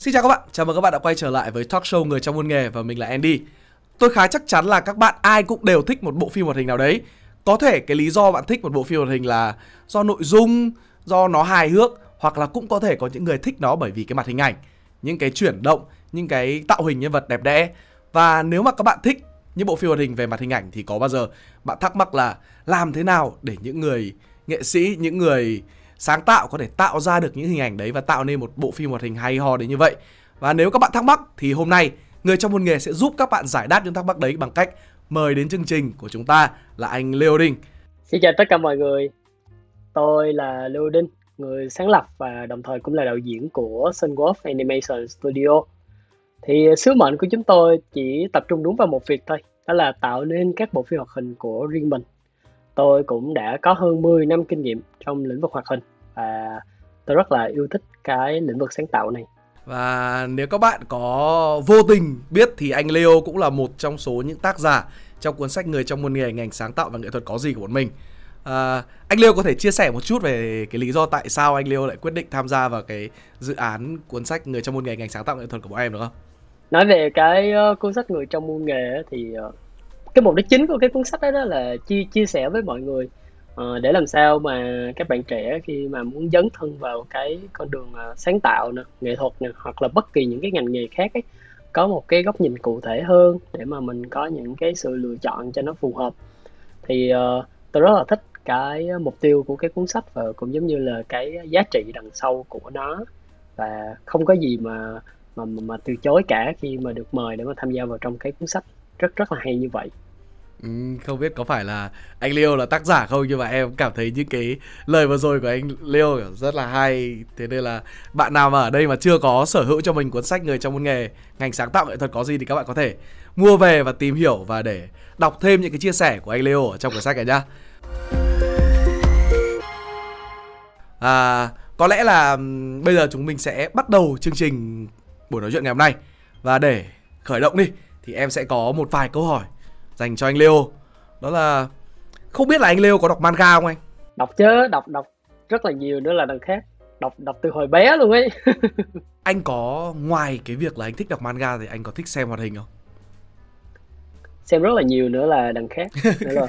Xin chào các bạn, chào mừng các bạn đã quay trở lại với talk show Người trong môn nghề và mình là Andy. Tôi khá chắc chắn là các bạn ai cũng đều thích một bộ phim hoạt hình nào đấy. Có thể cái lý do bạn thích một bộ phim hoạt hình là do nội dung, do nó hài hước hoặc là cũng có thể có những người thích nó bởi vì cái mặt hình ảnh, những cái chuyển động, những cái tạo hình nhân vật đẹp đẽ. Và nếu mà các bạn thích những bộ phim hoạt hình về mặt hình ảnh thì có bao giờ bạn thắc mắc là làm thế nào để những người nghệ sĩ, những người sáng tạo có thể tạo ra được những hình ảnh đấy và tạo nên một bộ phim hoạt hình hay ho đến như vậy. Và nếu các bạn thắc mắc thì hôm nay người trong môn nghề sẽ giúp các bạn giải đáp những thắc mắc đấy bằng cách mời đến chương trình của chúng ta là anh Leo Đinh. Xin chào tất cả mọi người. Tôi là Lưu Đinh, người sáng lập và đồng thời cũng là đạo diễn của Sunwolf Animation Studio. Thì sứ mệnh của chúng tôi chỉ tập trung đúng vào một việc thôi, đó là tạo nên các bộ phim hoạt hình của riêng mình tôi cũng đã có hơn 10 năm kinh nghiệm trong lĩnh vực hoạt hình và tôi rất là yêu thích cái lĩnh vực sáng tạo này. Và nếu các bạn có vô tình biết thì anh Leo cũng là một trong số những tác giả trong cuốn sách Người trong môn nghề ngành sáng tạo và nghệ thuật có gì của bọn mình. À, anh Leo có thể chia sẻ một chút về cái lý do tại sao anh Leo lại quyết định tham gia vào cái dự án cuốn sách Người trong môn nghề ngành sáng tạo nghệ thuật của bọn em được không? Nói về cái uh, cuốn sách Người trong môn nghề thì uh, cái mục đích chính của cái cuốn sách đó, đó là chia chia sẻ với mọi người uh, để làm sao mà các bạn trẻ khi mà muốn dấn thân vào cái con đường uh, sáng tạo nè nghệ thuật nè hoặc là bất kỳ những cái ngành nghề khác ấy có một cái góc nhìn cụ thể hơn để mà mình có những cái sự lựa chọn cho nó phù hợp. Thì uh, tôi rất là thích cái mục tiêu của cái cuốn sách và cũng giống như là cái giá trị đằng sau của nó. Và không có gì mà mà mà từ chối cả khi mà được mời để mà tham gia vào trong cái cuốn sách rất rất là hay như vậy. Ừ, không biết có phải là anh Leo là tác giả không nhưng mà em cảm thấy những cái lời vừa rồi của anh Leo rất là hay. Thế nên là bạn nào mà ở đây mà chưa có sở hữu cho mình cuốn sách người trong môn nghề ngành sáng tạo nghệ thuật có gì thì các bạn có thể mua về và tìm hiểu và để đọc thêm những cái chia sẻ của anh Leo ở trong cuốn sách này nhá. À, có lẽ là bây giờ chúng mình sẽ bắt đầu chương trình buổi nói chuyện ngày hôm nay. Và để khởi động đi thì em sẽ có một vài câu hỏi dành cho anh Leo. Đó là không biết là anh Leo có đọc manga không anh? Đọc chứ, đọc đọc rất là nhiều nữa là đằng khác. Đọc đọc từ hồi bé luôn ấy. anh có ngoài cái việc là anh thích đọc manga thì anh có thích xem hoạt hình không? Xem rất là nhiều nữa là đằng khác. Nữa rồi.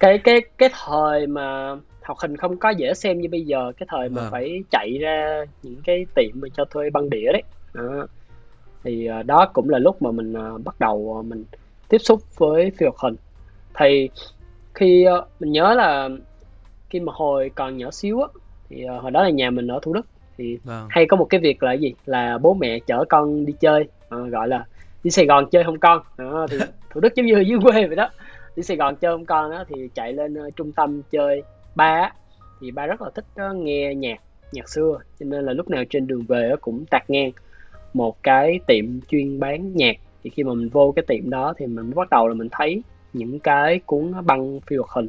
cái cái cái thời mà học hình không có dễ xem như bây giờ cái thời mà à. phải chạy ra những cái tiệm mà cho thuê băng đĩa đấy đó thì uh, đó cũng là lúc mà mình uh, bắt đầu uh, mình tiếp xúc với phim hoạt hình. Thì khi mình nhớ là khi mà hồi còn nhỏ xíu á thì hồi đó là nhà mình ở thủ đức. Thì vâng. hay có một cái việc là gì? Là bố mẹ chở con đi chơi uh, gọi là đi sài gòn chơi không con. Uh, thì thủ đức giống như dưới quê vậy đó. Đi sài gòn chơi không con đó thì chạy lên uh, trung tâm chơi ba thì ba rất là thích uh, nghe nhạc nhạc xưa. Cho nên là lúc nào trên đường về uh, cũng tạt ngang một cái tiệm chuyên bán nhạc. Thì khi mà mình vô cái tiệm đó thì mình bắt đầu là mình thấy những cái cuốn băng phim hoạt hình.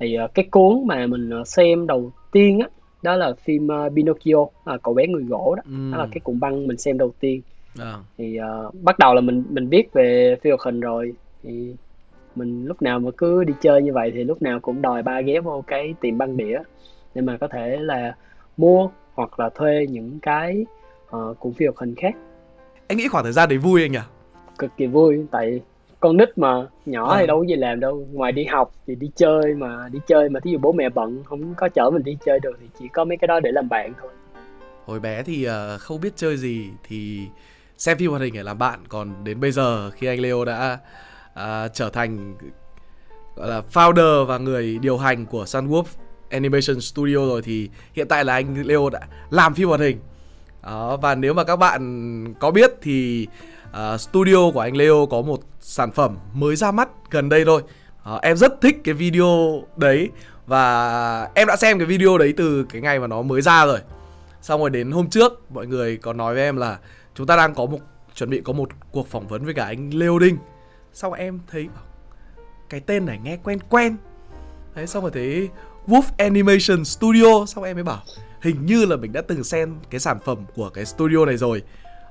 Thì uh, cái cuốn mà mình uh, xem đầu tiên á đó là phim uh, Pinocchio à, cậu bé người gỗ đó. Ừ. đó là cái cuộn băng mình xem đầu tiên. À. thì uh, bắt đầu là mình mình biết về phim hoạt hình rồi. Thì mình lúc nào mà cứ đi chơi như vậy thì lúc nào cũng đòi ba ghé vô cái tiệm băng đĩa để mà có thể là mua hoặc là thuê những cái uh, phim hoạt hình khác. Anh nghĩ khoảng thời gian đấy vui anh nhỉ? Cực kỳ vui tại con nít mà nhỏ à. thì đâu có gì làm đâu. Ngoài đi học thì đi chơi mà đi chơi mà thí dụ bố mẹ bận không có chở mình đi chơi được thì chỉ có mấy cái đó để làm bạn thôi. Hồi bé thì uh, không biết chơi gì thì xem phim hoạt hình để làm bạn. Còn đến bây giờ khi anh Leo đã uh, trở thành gọi là founder và người điều hành của Sunwolf Animation Studio rồi thì hiện tại là anh Leo đã làm phim hoạt hình đó, và nếu mà các bạn có biết thì uh, studio của anh Leo có một sản phẩm mới ra mắt gần đây thôi. Uh, em rất thích cái video đấy và em đã xem cái video đấy từ cái ngày mà nó mới ra rồi. Xong rồi đến hôm trước mọi người có nói với em là chúng ta đang có một chuẩn bị có một cuộc phỏng vấn với cả anh Leo Đinh. Xong em thấy cái tên này nghe quen quen. Đấy xong rồi thấy Wolf Animation Studio. Xong em mới bảo hình như là mình đã từng xem cái sản phẩm của cái studio này rồi.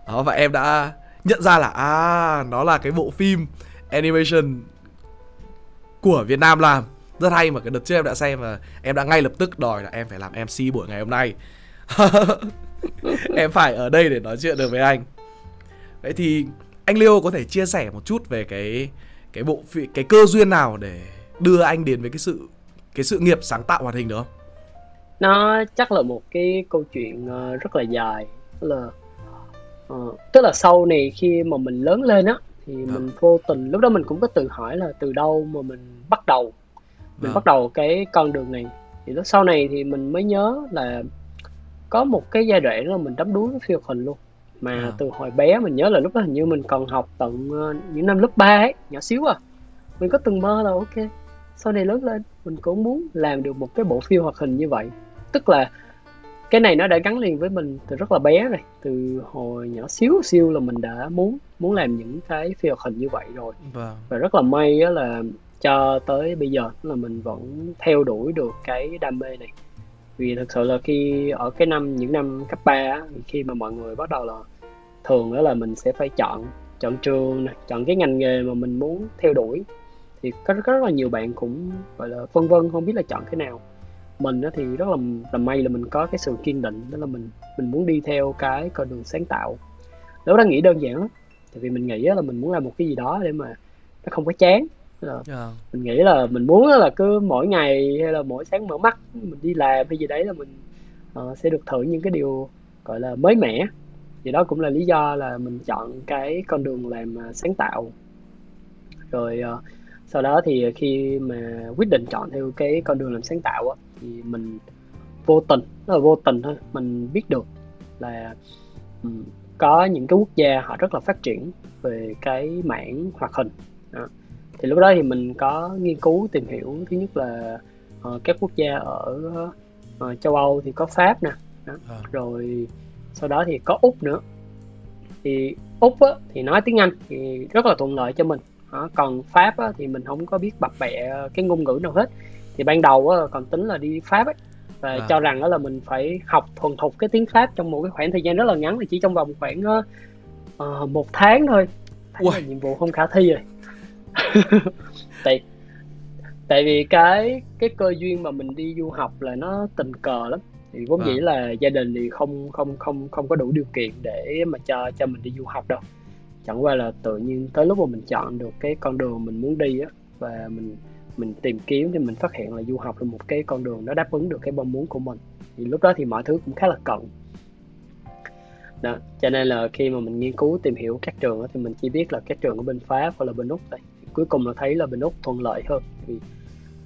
Đó, và em đã nhận ra là à nó là cái bộ phim animation của Việt Nam làm. Rất hay mà, cái đợt trước em đã xem và em đã ngay lập tức đòi là em phải làm MC buổi ngày hôm nay. Em phải ở đây để nói chuyện được với anh. Vậy thì anh Leo có thể chia sẻ một chút về cái cái bộ cái cơ duyên nào để đưa anh đến với cái sự cái sự nghiệp sáng tạo hoạt hình đó nó chắc là một cái câu chuyện ờ, rất là dài là uh, tức là sau này khi mà mình lớn lên á thì à. mình vô tình lúc đó mình cũng có tự hỏi là từ đâu mà mình bắt đầu mình à. bắt đầu cái con đường này thì lúc sau này thì mình mới nhớ là có một cái giai đoạn là mình đắm đuối với hình luôn mà à. từ hồi bé mình nhớ là lúc đó hình như mình còn học tận uh, những năm lớp 3 ấy nhỏ xíu à mình có từng mơ là ok sau này lớn lên mình cũng muốn làm được một cái bộ phim hoạt hình như vậy tức là cái này nó đã gắn liền với mình từ rất là bé rồi từ hồi nhỏ xíu xíu là mình đã muốn muốn làm những cái phim hoạt hình như vậy rồi. Vâng. và rất là may á là cho tới bây giờ là mình vẫn theo đuổi được cái đam mê này. Vì thực sự là khi ở cái năm những năm cấp 3 khi mà mọi người bắt đầu là thường đó là mình sẽ phải chọn chọn trường này, chọn cái ngành nghề mà mình muốn theo đuổi. Thì có, có rất là nhiều bạn cũng gọi là phân vân không biết là chọn cái nào mình thì rất là là may là mình có cái sự kiên định đó là mình mình muốn đi theo cái con đường sáng tạo lúc đó nghĩ đơn giản lắm tại vì mình nghĩ là mình muốn làm một cái gì đó để mà nó không có chán yeah. Dạ. mình nghĩ là mình muốn là cứ mỗi ngày hay là mỗi sáng mở mắt mình đi làm hay gì đấy là mình uh, sẽ được thử những cái điều gọi là mới mẻ thì đó cũng là lý do là mình chọn cái con đường làm uh, sáng tạo rồi uh, sau đó thì khi mà quyết định chọn theo cái con đường làm sáng tạo á, thì mình vô tình rất là vô tình thôi mình biết được là um, có những cái quốc gia họ rất là phát triển về cái mảng hoạt hình đó. thì lúc đó thì mình có nghiên cứu tìm hiểu thứ nhất là uh, các quốc gia ở uh, châu Âu thì có Pháp nè đó. À. rồi sau đó thì có úc nữa thì úc á, thì nói tiếng anh thì rất là thuận lợi cho mình đó. còn pháp á, thì mình không có biết bập bẹ cái ngôn ngữ nào hết thì ban đầu á, còn tính là đi pháp ấy và à. cho rằng đó là mình phải học thuần thục cái tiếng pháp trong một cái khoảng thời gian rất là ngắn thì chỉ trong vòng khoảng uh, một tháng thôi wow. là nhiệm vụ không khả thi rồi tại tại vì cái cái cơ duyên mà mình đi du học là nó tình cờ lắm thì vốn à. dĩ là gia đình thì không không không không có đủ điều kiện để mà cho cho mình đi du học đâu chẳng qua là tự nhiên tới lúc mà mình chọn được cái con đường mình muốn đi á và mình mình tìm kiếm thì mình phát hiện là du học là một cái con đường nó đáp ứng được cái mong muốn của mình. Thì lúc đó thì mọi thứ cũng khá là cận. Đó cho nên là khi mà mình nghiên cứu tìm hiểu các trường đó, thì mình chỉ biết là các trường ở bên pháp hoặc là bên úc thôi. Cuối cùng là thấy là bên úc thuận lợi hơn. Vì uh,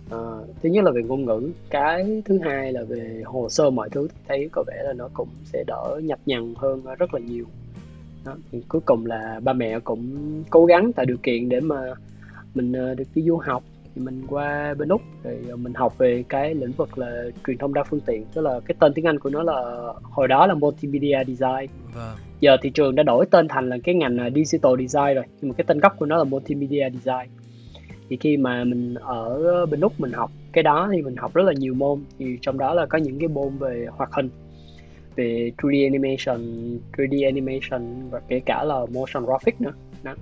ờ, thứ nhất là về ngôn ngữ cái thứ hai là về hồ sơ mọi thứ thì thấy có vẻ là nó cũng sẽ đỡ nhập nhằn hơn rất là nhiều. Đó. thì cuối cùng là ba mẹ cũng cố gắng tạo điều kiện để mà mình uh, được đi du học thì mình qua bên úc rồi mình học về cái lĩnh vực là truyền thông đa phương tiện tức là cái tên tiếng anh của nó là hồi đó là multimedia design vâng. giờ thị trường đã đổi tên thành là cái ngành à, digital design rồi nhưng mà cái tên gốc của nó là multimedia design thì khi mà mình ở bên úc mình học cái đó thì mình học rất là nhiều môn thì trong đó là có những cái môn về hoạt hình về 3D animation, 3D animation và kể cả là motion graphic nữa. Đó.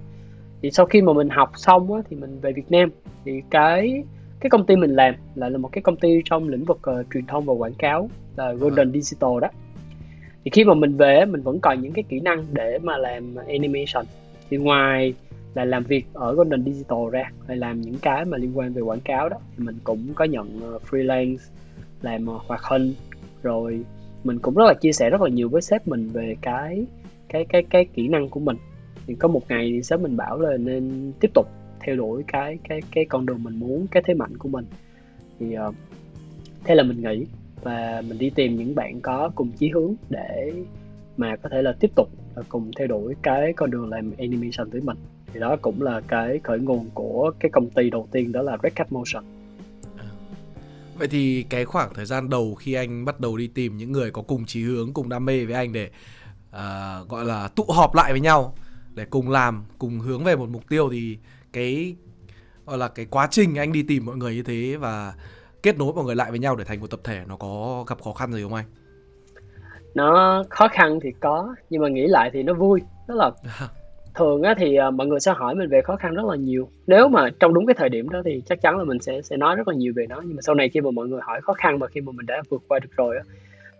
Thì sau khi mà mình học xong á, thì mình về Việt Nam thì cái cái công ty mình làm lại là một cái công ty trong lĩnh vực uh, truyền thông và quảng cáo là Golden Digital đó. Thì khi mà mình về mình vẫn còn những cái kỹ năng để mà làm animation. Thì ngoài là làm việc ở Golden Digital ra hay làm những cái mà liên quan về quảng cáo đó thì mình cũng có nhận uh, freelance làm uh, hoạt hình rồi mình cũng rất là chia sẻ rất là nhiều với sếp mình về cái cái cái cái kỹ năng của mình thì có một ngày thì sếp mình bảo là nên tiếp tục theo đuổi cái cái cái con đường mình muốn cái thế mạnh của mình. Thì uh, thế là mình nghĩ và mình đi tìm những bạn có cùng chí hướng để mà có thể là tiếp tục và cùng theo đuổi cái con đường làm animation với mình. Thì đó cũng là cái khởi nguồn của cái công ty đầu tiên đó là Red Cat Motion. À. Vậy thì cái khoảng thời gian đầu khi anh bắt đầu đi tìm những người có cùng chí hướng, cùng đam mê với anh để uh, gọi là tụ họp lại với nhau để cùng làm, cùng hướng về một mục tiêu thì cái gọi là cái quá trình anh đi tìm mọi người như thế và kết nối mọi người lại với nhau để thành một tập thể nó có gặp khó khăn gì không anh? Nó khó khăn thì có nhưng mà nghĩ lại thì nó vui, đó là thường á thì uh, mọi người sẽ hỏi mình về khó khăn rất là nhiều. Nếu mà trong đúng cái thời điểm đó thì chắc chắn là mình sẽ sẽ nói rất là nhiều về nó nhưng mà sau này khi mà mọi người hỏi khó khăn mà khi mà mình đã vượt qua được rồi á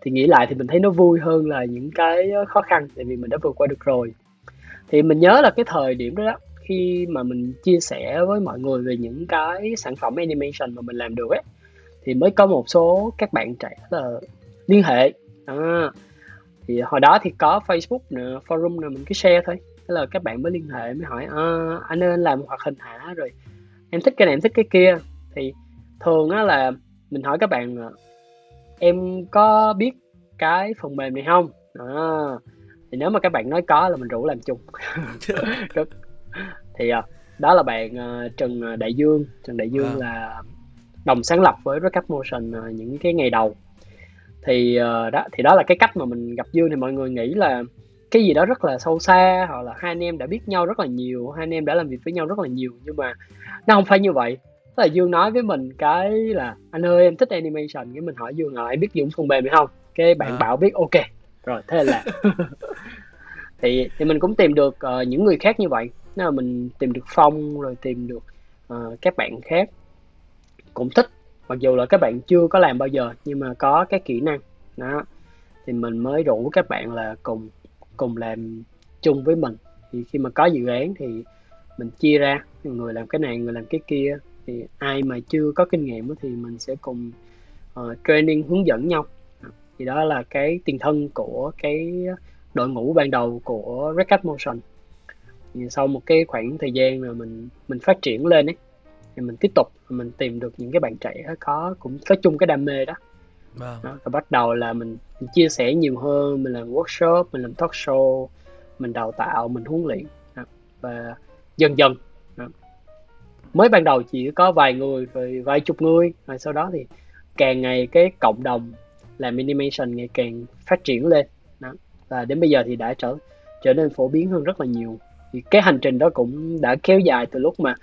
thì nghĩ lại thì mình thấy nó vui hơn là những cái khó khăn tại vì mình đã vượt qua được rồi thì mình nhớ là cái thời điểm đó, đó khi mà mình chia sẻ với mọi người về những cái sản phẩm animation mà mình làm được ấy thì mới có một số các bạn trẻ là liên hệ. À, thì hồi đó thì có Facebook nè forum nè mình cứ share thôi. Thế là các bạn mới liên hệ mới hỏi à, anh nên làm hoạt hình hả? Rồi em thích cái này em thích cái kia. Thì thường á là mình hỏi các bạn là em có biết cái phần mềm này không? À, thì nếu mà các bạn nói có là mình rủ làm chung. Thì à, đó là bạn uh, Trần Đại Dương. Trần Đại Dương à. là đồng sáng lập với Recap Motion những cái ngày đầu. Thì đó thì đó là cái cách mà mình gặp Dương thì mọi người nghĩ là cái gì đó rất là sâu xa hoặc là hai anh em đã biết nhau rất là nhiều hai anh em đã làm việc với nhau rất là nhiều nhưng mà nó không phải như vậy. Tức là Dương nói với mình cái là anh ơi em thích animation. Cái mình hỏi Dương là em biết dùng phần mềm hay không? Cái bạn à. bảo biết ok rồi thế là thì thì mình cũng tìm được uh, những người khác như vậy. Nếu mà mình tìm được phong rồi tìm được uh, các bạn khác cũng thích. Mặc dù là các bạn chưa có làm bao giờ nhưng mà có cái kỹ năng. Đó. Thì mình mới rủ các bạn là cùng cùng làm chung với mình. Thì khi mà có dự án thì mình chia ra. Người làm cái này người làm cái kia. Thì ai mà chưa có kinh nghiệm thì mình sẽ cùng uh, training hướng dẫn nhau thì đó là cái tiền thân của cái đội ngũ ban đầu của Red Cat Motion thì sau một cái khoảng thời gian mà mình mình phát triển lên ấy thì mình tiếp tục mình tìm được những cái bạn trẻ có cũng có chung cái đam mê đó Vâng. Đó, và bắt đầu là mình, mình chia sẻ nhiều hơn mình làm workshop mình làm talk show mình đào tạo mình huấn luyện đó. và dần dần đó. mới ban đầu chỉ có vài người rồi vài chục người rồi sau đó thì càng ngày cái cộng đồng làm animation ngày càng phát triển lên đó. và đến bây giờ thì đã trở trở nên phổ biến hơn rất là nhiều thì cái hành trình đó cũng đã kéo dài từ lúc mà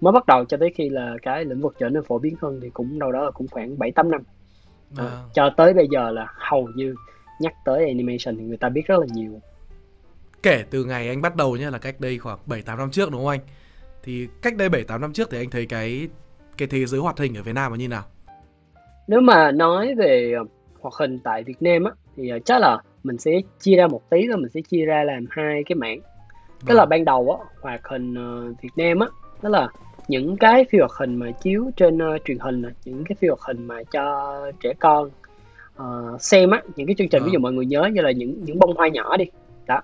mới bắt đầu cho tới khi là cái lĩnh vực trở nên phổ biến hơn thì cũng đâu đó là cũng khoảng 7 8 năm. À. À, cho tới bây giờ là hầu như nhắc tới animation thì người ta biết rất là nhiều. Kể từ ngày anh bắt đầu nhé là cách đây khoảng 7 8 năm trước đúng không anh? Thì cách đây 7 8 năm trước thì anh thấy cái cái thế giới hoạt hình ở Việt Nam là như nào? Nếu mà nói về hoạt hình tại Việt Nam á thì ờ, chắc là mình sẽ chia ra một tí rồi mình sẽ chia ra làm hai cái mảng. Tức là vâng. ban đầu á hoạt hình uh, Việt Nam á đó là những cái phim hoạt hình mà chiếu trên uh, truyền hình những cái phim hoạt hình mà cho trẻ con uh, xem á những cái chương trình à. ví dụ mọi người nhớ như là những những bông hoa nhỏ đi đó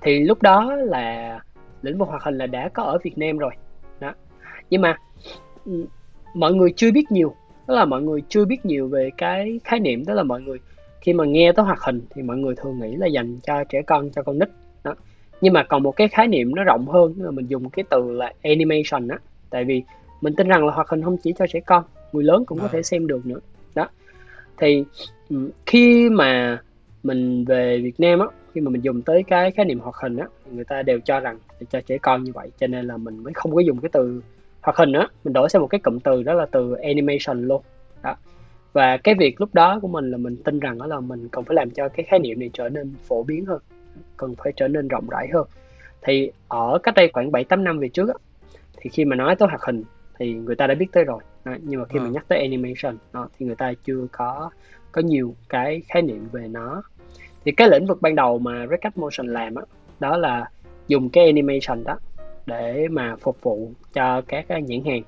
thì lúc đó là lĩnh vực hoạt hình là đã có ở Việt Nam rồi đó nhưng mà mọi người chưa biết nhiều đó là mọi người chưa biết nhiều về cái khái niệm đó là mọi người khi mà nghe tới hoạt hình thì mọi người thường nghĩ là dành cho trẻ con cho con nít. Đó. Nhưng mà còn một cái khái niệm nó rộng hơn là mình dùng cái từ là animation á. Tại vì mình tin rằng là hoạt hình không chỉ cho trẻ con người lớn cũng à. có thể xem được nữa. Đó. Thì khi mà mình về Việt Nam á khi mà mình dùng tới cái khái niệm hoạt hình á người ta đều cho rằng để cho trẻ con như vậy cho nên là mình mới không có dùng cái từ hoạt hình á mình đổi sang một cái cụm từ đó là từ animation luôn. Đó. Và cái việc lúc đó của mình là mình tin rằng đó là mình cần phải làm cho cái khái niệm này trở nên phổ biến hơn cần phải trở nên rộng rãi hơn. Thì ở cách đây khoảng 7 8 năm về trước á, thì khi mà nói tới hoạt hình thì người ta đã biết tới rồi. Đó, nhưng mà khi à. mà nhắc tới animation đó, thì người ta chưa có có nhiều cái khái niệm về nó. Thì cái lĩnh vực ban đầu mà Cat Motion làm á đó là dùng cái animation đó để mà phục vụ cho các à, nhãn hàng.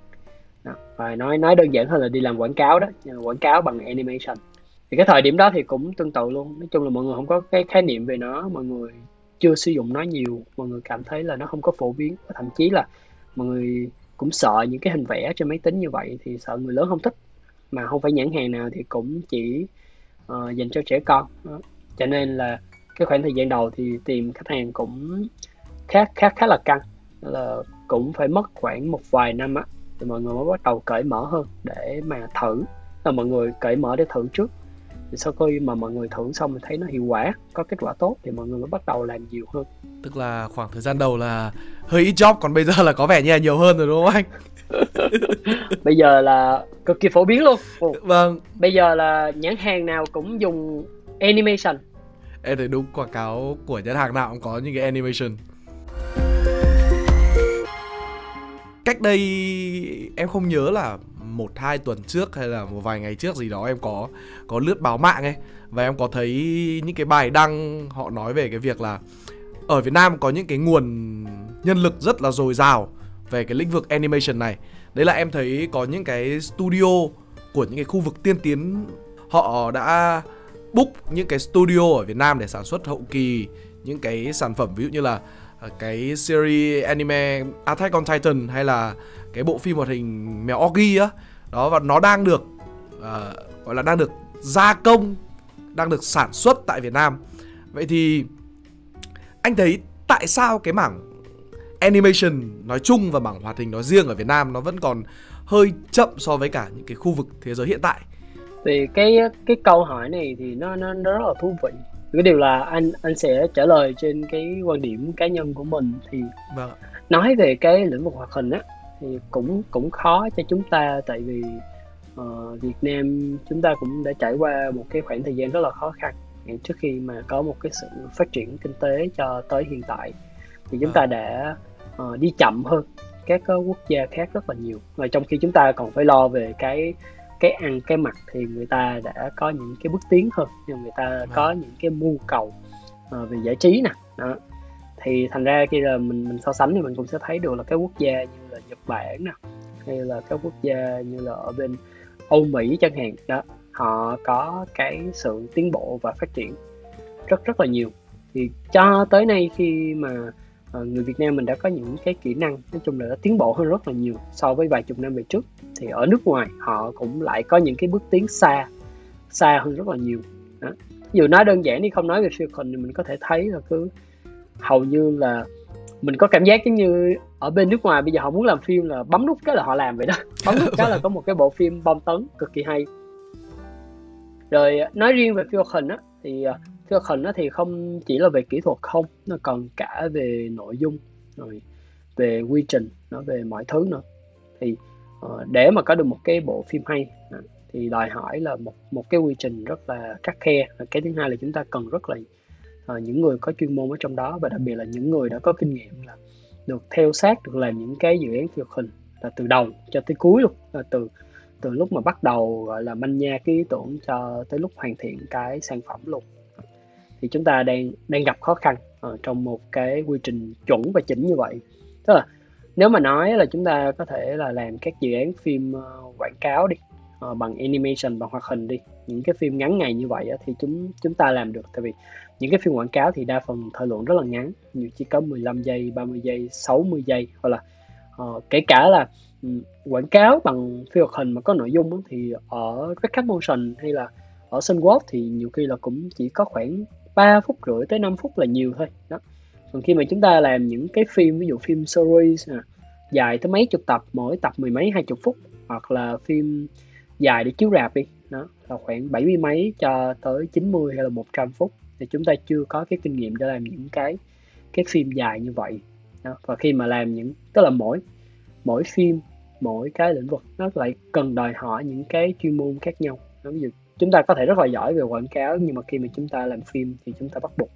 Đó. và nói nói đơn giản hơn là đi làm quảng cáo đó quảng cáo bằng animation. Thì cái thời điểm đó thì cũng tương tự luôn. Nói chung là mọi người không có cái khái niệm về nó mọi người chưa sử dụng nó nhiều. Mọi người cảm thấy là nó không có phổ biến. Thậm chí là mọi người cũng sợ những cái hình vẽ trên máy tính như vậy thì sợ người lớn không thích. Mà không phải nhãn hàng nào thì cũng chỉ uh, dành cho trẻ con. Đó. cho nên là cái khoảng thời gian đầu thì tìm khách hàng cũng khá khá khá là căng là cũng phải mất khoảng một vài năm á thì mọi người mới bắt đầu cởi mở hơn để mà thử. Là mọi người cởi mở để thử trước. Thì sau khi mà mọi người thử xong thì thấy nó hiệu quả có kết quả tốt thì mọi người mới bắt đầu làm nhiều hơn. Tức là khoảng thời gian đầu là hơi ít job còn bây giờ là có vẻ như là nhiều hơn rồi đúng không anh? Bây giờ là cực kỳ phổ biến luôn. Vâng. Bây giờ là nhãn hàng nào cũng dùng animation. Em thấy đúng quảng cáo của nhãn hàng nào cũng có những cái animation cách đây em không nhớ là một, hai tuần trước hay là một vài ngày trước gì đó em có có lướt báo mạng ấy và em có thấy những cái bài đăng họ nói về cái việc là ở Việt Nam có những cái nguồn nhân lực rất là dồi dào về cái lĩnh vực animation này. Đấy là em thấy có những cái studio của những cái khu vực tiên tiến, họ đã book những cái studio ở Việt Nam để sản xuất hậu kỳ những cái sản phẩm ví dụ như là Ờ, cái series anime à, Attack on Titan hay là cái bộ phim hoạt hình mèo Oggy á. Đó và nó đang được uh, gọi là đang được gia công đang được sản xuất tại Việt Nam. Vậy thì anh thấy tại sao cái mảng animation nói chung và mảng hoạt hình nói riêng ở Việt Nam nó vẫn còn hơi chậm so với cả những cái khu vực thế giới hiện tại? Thì cái cái câu hỏi này thì nó nó, nó rất là thú vị cái điều là anh anh sẽ trả lời trên cái quan điểm cá nhân của mình thì vâng. nói về cái lĩnh vực hoạt hình á thì cũng cũng khó cho chúng ta tại vì uh, Việt Nam chúng ta cũng đã trải qua một cái khoảng thời gian rất là khó khăn trước khi mà có một cái sự phát triển kinh tế cho tới hiện tại thì chúng ta vâng. đã uh, đi chậm hơn các quốc gia khác rất là nhiều và trong khi chúng ta còn phải lo về cái cái ăn cái mặc thì người ta đã có những cái bước tiến hơn. Nhưng người ta vâng. có những cái mưu cầu uh, về giải trí nè. Đó. Thì thành ra khi là mình mình so sánh thì mình cũng sẽ thấy được là các quốc gia như là Nhật Bản nè hay là các quốc gia như là ở bên Âu Mỹ chẳng hạn đó họ có cái sự tiến bộ và phát triển rất rất là nhiều. Thì cho tới nay khi mà uh, người Việt Nam mình đã có những cái kỹ năng nói chung là đã tiến bộ hơn rất là nhiều so với vài chục năm về trước. Thì ở nước ngoài họ cũng lại có những cái bước tiến xa xa hơn rất là nhiều. Đó. dù nói đơn giản đi không nói về siêu thì mình có thể thấy là cứ hầu như là mình có cảm giác giống như ở bên nước ngoài bây giờ họ muốn làm phim là bấm nút cái là họ làm vậy đó. Bấm nút cái là có một cái bộ phim bom tấn cực kỳ hay. Rồi nói riêng về phim hoạt hình á thì thực hành hoạt hình thì không chỉ là về kỹ thuật không nó còn cả về nội dung rồi về quy trình nó về mọi thứ nữa. Thì uh, để mà có được một cái bộ phim hay à, thì đòi hỏi là một một cái quy trình rất là khắc khe. Cái thứ hai là chúng ta cần rất là uh, những người có chuyên môn ở trong đó và đặc biệt là những người đã có kinh nghiệm là được theo sát được làm những cái dự án phim hoạt hình là từ đầu cho tới cuối luôn. Là từ từ lúc mà bắt đầu gọi là manh nha cái ý tưởng cho tới lúc hoàn thiện cái sản phẩm luôn thì chúng ta đang đang gặp khó khăn uh, trong một cái quy trình chuẩn và chỉnh như vậy. Tức là nếu mà nói là chúng ta có thể là làm các dự án phim uh, quảng cáo đi uh, bằng animation bằng hoạt hình đi những cái phim ngắn ngày như vậy uh, thì chúng chúng ta làm được. Tại vì những cái phim quảng cáo thì đa phần thời lượng rất là ngắn như chỉ có 15 giây 30 giây 60 giây hoặc là uh, kể cả là um, quảng cáo bằng phim hoạt hình mà có nội dung thì ở Red Motion hay là ở Sunwalk thì nhiều khi là cũng chỉ có khoảng 3 phút rưỡi tới 5 phút là nhiều thôi. Đó. Còn khi mà chúng ta làm những cái phim ví dụ phim series à, dài tới mấy chục tập mỗi tập mười mấy hai chục phút hoặc là phim dài để chiếu rạp đi đó là khoảng bảy mươi mấy cho tới 90 hay là 100 phút. Thì chúng ta chưa có cái kinh nghiệm để làm những cái cái phim dài như vậy. Đó. và khi mà làm những tức là mỗi mỗi phim mỗi cái lĩnh vực nó lại cần đòi hỏi những cái chuyên môn khác nhau. Đó, ví dụ chúng ta có thể rất là giỏi về quảng cáo nhưng mà khi mà chúng ta làm phim thì chúng ta bắt buộc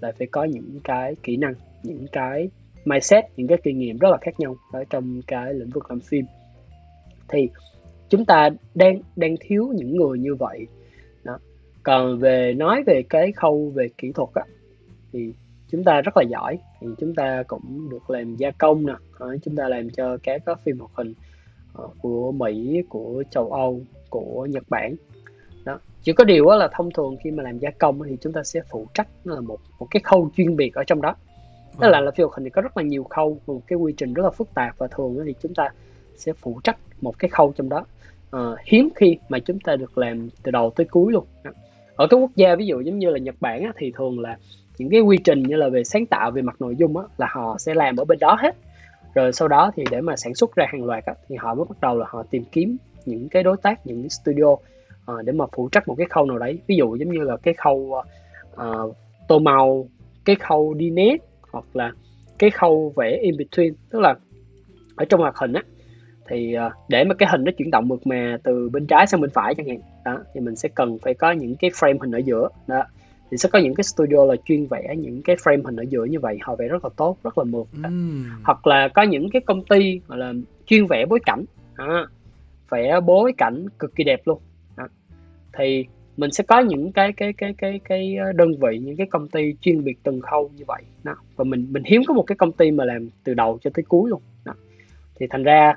là phải có những cái kỹ năng những cái mindset những cái kinh nghiệm rất là khác nhau ở trong cái lĩnh vực làm phim. Thì chúng ta đang đang thiếu những người như vậy. Đó. còn về nói về cái khâu về kỹ thuật á, thì chúng ta rất là giỏi. Thì chúng ta cũng được làm gia công nè. Chúng ta làm cho các các phim hoạt hình ờ, của Mỹ của châu Âu của Nhật Bản đó. Chỉ có điều là thông thường khi mà làm gia công thì chúng ta sẽ phụ trách là một một cái khâu chuyên biệt ở trong đó. Tức là là phim hoạt hình thì có rất là nhiều khâu một cái quy trình rất là phức tạp và thường thì chúng ta sẽ phụ trách một cái khâu trong đó. À, hiếm khi mà chúng ta được làm từ đầu tới cuối luôn. Ở các quốc gia ví dụ giống như là Nhật Bản á, thì thường là những cái quy trình như là về sáng tạo về mặt nội dung á, là họ sẽ làm ở bên đó hết. Rồi sau đó thì để mà sản xuất ra hàng loạt á, thì họ mới bắt đầu là họ tìm kiếm những cái đối tác những studio uh, để mà phụ trách một cái khâu nào đấy ví dụ giống như là cái khâu uh, tô màu cái khâu đi nét hoặc là cái khâu vẽ in between tức là ở trong hoạt hình á thì uh, để mà cái hình nó chuyển động mượt mà từ bên trái sang bên phải chẳng hạn đó thì mình sẽ cần phải có những cái frame hình ở giữa đó thì sẽ có những cái studio là chuyên vẽ những cái frame hình ở giữa như vậy họ vẽ rất là tốt rất là mượt mm. hoặc là có những cái công ty gọi là chuyên vẽ bối cảnh đó. vẽ bối cảnh cực kỳ đẹp luôn thì mình sẽ có những cái cái cái cái cái ờ, đơn vị những cái công ty chuyên biệt từng khâu như vậy đó. và mình mình hiếm có một cái công ty mà làm từ đầu cho tới cuối luôn đó. thì thành ra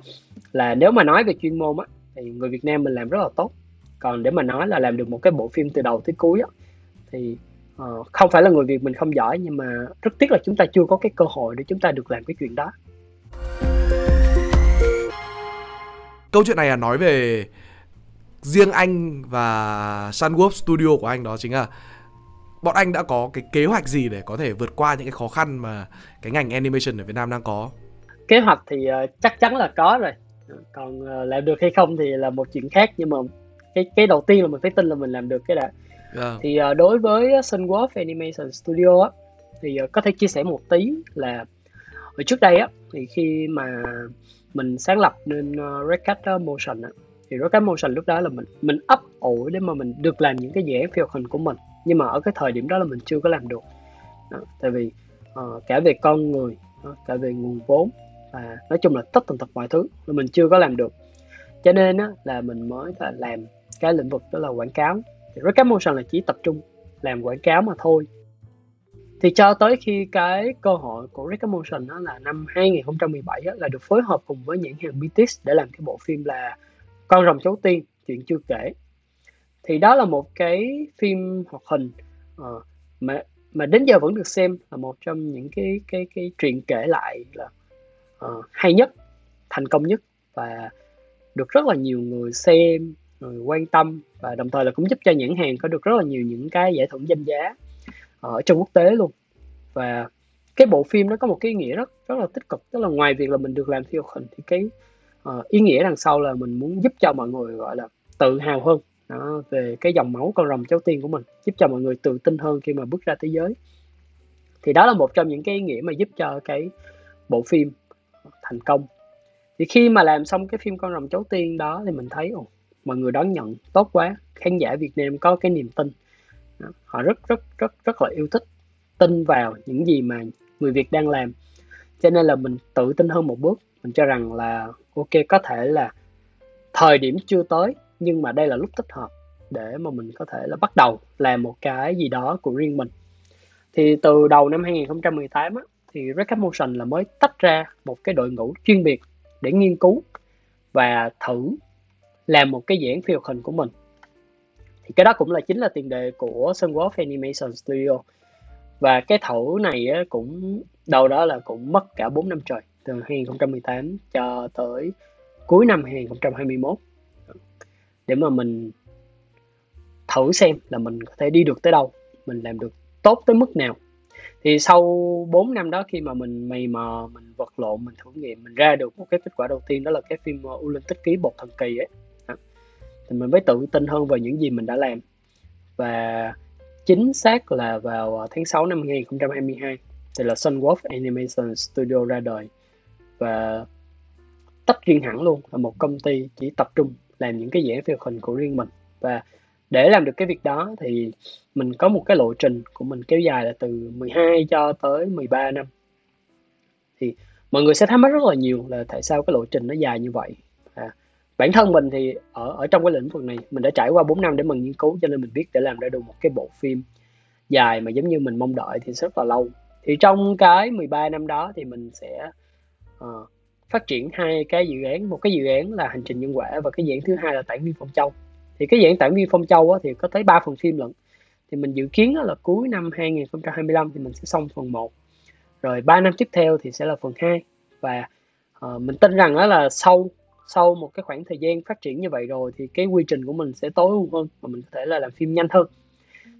là nếu mà nói về chuyên môn á thì người Việt Nam mình làm rất là tốt còn để mà nói là làm được một cái bộ phim từ đầu tới cuối á thì uh, không phải là người Việt mình không giỏi nhưng mà rất tiếc là chúng ta chưa có cái cơ hội để chúng ta được làm cái chuyện đó câu chuyện này là nói về riêng anh và Sunwolf Studio của anh đó chính là bọn anh đã có cái kế hoạch gì để có thể vượt qua những cái khó khăn mà cái ngành animation ở Việt Nam đang có kế hoạch thì uh, chắc chắn là có rồi còn uh, làm được hay không thì là một chuyện khác nhưng mà cái cái đầu tiên là mình phải tin là mình làm được cái đã yeah. Dạ. thì uh, đối với Sunwolf Animation Studio á, thì uh, có thể chia sẻ một tí là ở trước đây á thì khi mà mình sáng lập nên uh, Red Cat Motion á, thì Red Motion lúc đó là mình mình ấp ủ để mà mình được làm những cái dự án phim hình của mình. Nhưng mà ở cái thời điểm đó là mình chưa có làm được. Đó, tại vì uh, cả về con người đó, cả về nguồn vốn và nói chung là tất tần tật mọi thứ là mình chưa có làm được. Cho nên á, là mình mới là làm cái lĩnh vực đó là quảng cáo. Thì Red Motion là chỉ tập trung làm quảng cáo mà thôi. Thì cho tới khi cái cơ hội của Red Motion đó là năm 2017 đó, là được phối hợp cùng với nhãn hàng BTS để làm cái bộ phim là con rồng cháu tiên chuyện chưa kể. Thì đó là một cái phim hoạt hình uh, mà mà đến giờ vẫn được xem là một trong những cái cái cái truyện kể lại là uh, hay nhất thành công nhất và được rất là nhiều người xem người quan tâm và đồng thời là cũng giúp cho nhãn hàng có được rất là nhiều những cái giải thưởng danh giá ở trong quốc tế luôn. Và cái bộ phim nó có một cái ý nghĩa rất rất là tích cực tức là ngoài việc là mình được làm phim hình thì cái uh, ý nghĩa đằng sau là mình muốn giúp cho mọi người gọi là tự hào hơn. Đó, về cái dòng máu con rồng cháu tiên của mình giúp cho mọi người tự tin hơn khi mà bước ra thế giới. Thì đó là một trong những cái ý nghĩa mà giúp cho cái bộ phim thành công. Thì khi mà làm xong cái phim con rồng cháu tiên đó thì mình thấy ồ, mọi người đón nhận tốt quá. Khán giả Việt Nam có cái niềm tin. Đó. họ rất rất rất rất là yêu thích tin vào những gì mà người Việt đang làm. Cho nên là mình tự tin hơn một bước mình cho rằng là ok có thể là thời điểm chưa tới nhưng mà đây là lúc thích hợp để mà mình có thể là bắt đầu làm một cái gì đó của riêng mình. Thì từ đầu năm 2018 á, thì Recap Motion là mới tách ra một cái đội ngũ chuyên biệt để nghiên cứu và thử làm một cái dự phim hình của mình. Thì cái đó cũng là chính là tiền đề của Sunwolf Animation Studio. Và cái thử này á, cũng đầu đó là cũng mất cả 4 năm trời từ 2018 cho tới cuối năm 2021 để mà mình thử xem là mình có thể đi được tới đâu mình làm được tốt tới mức nào. Thì sau 4 năm đó khi mà mình mày mò mình vật lộn mình thử nghiệm mình ra được một cái kết quả đầu tiên đó là cái phim uh, U Linh Tích Ký Bột Thần Kỳ ấy. Thì mình mới tự tin hơn về những gì mình đã làm. Và chính xác là vào ờ, tháng 6 năm 2022 thì là Sunwolf Animation Studio ra đời và tách riêng hẳn luôn là một công ty chỉ tập trung làm những cái dự án hình của riêng mình. Và để làm được cái việc đó thì mình có một cái lộ trình của mình kéo dài là từ 12 cho tới 13 năm. Thì mọi người sẽ thắc mắc rất là nhiều là tại sao cái lộ trình nó dài như vậy? À, bản thân mình thì ở ở trong cái lĩnh vực này mình đã trải qua 4 năm để mình nghiên cứu cho nên mình biết để làm ra được một cái bộ phim dài mà giống như mình mong đợi thì rất là lâu. Thì trong cái 13 năm đó thì mình sẽ uh, phát triển hai cái dự án một cái dự án là hành trình nhân quả và cái dự án thứ hai là tản viên phong châu. Thì cái dự án tản viên phong châu á, thì có tới 3 phần phim lận. Thì mình dự kiến là cuối năm 2025 thì mình sẽ xong phần 1 rồi 3 năm tiếp theo thì sẽ là phần 2 và uh, mình tin rằng đó là sau sau một cái khoảng thời gian phát triển như vậy rồi thì cái quy trình của mình sẽ tối ưu hơn và mình có thể là làm phim nhanh hơn.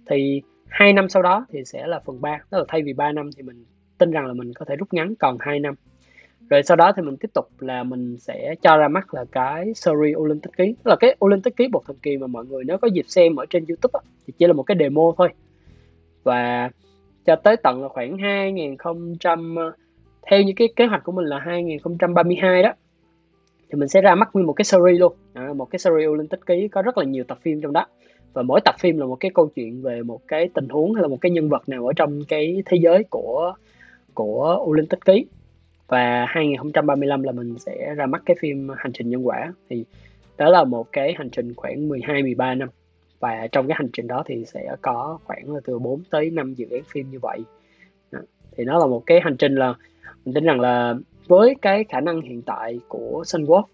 Thì hai năm sau đó thì sẽ là phần 3 tức là thay vì 3 năm thì mình tin rằng là mình có thể rút ngắn còn 2 năm rồi sau đó thì mình tiếp tục là mình sẽ cho ra mắt là cái series Olympic ký. Tức là cái Olympic ký một thần kỳ mà mọi người nếu có dịp xem ở trên YouTube á, thì chỉ là một cái demo thôi. Và cho tới tận là khoảng 2000 theo như cái kế hoạch của mình là 2032 đó thì mình sẽ ra mắt nguyên một cái series luôn. À, một cái series Olympic ký có rất là nhiều tập phim trong đó. Và mỗi tập phim là một cái câu chuyện về một cái tình huống hay là một cái nhân vật nào ở trong cái thế giới của của Olympic ký và 2035 là mình sẽ ra mắt cái phim Hành trình nhân quả. Thì đó là một cái hành trình khoảng 12 13 năm. Và trong cái hành trình đó thì sẽ có khoảng từ 4 tới 5 dự án phim như vậy. Đó. thì nó là một cái hành trình là mình tin rằng là với cái khả năng hiện tại của Sunwolf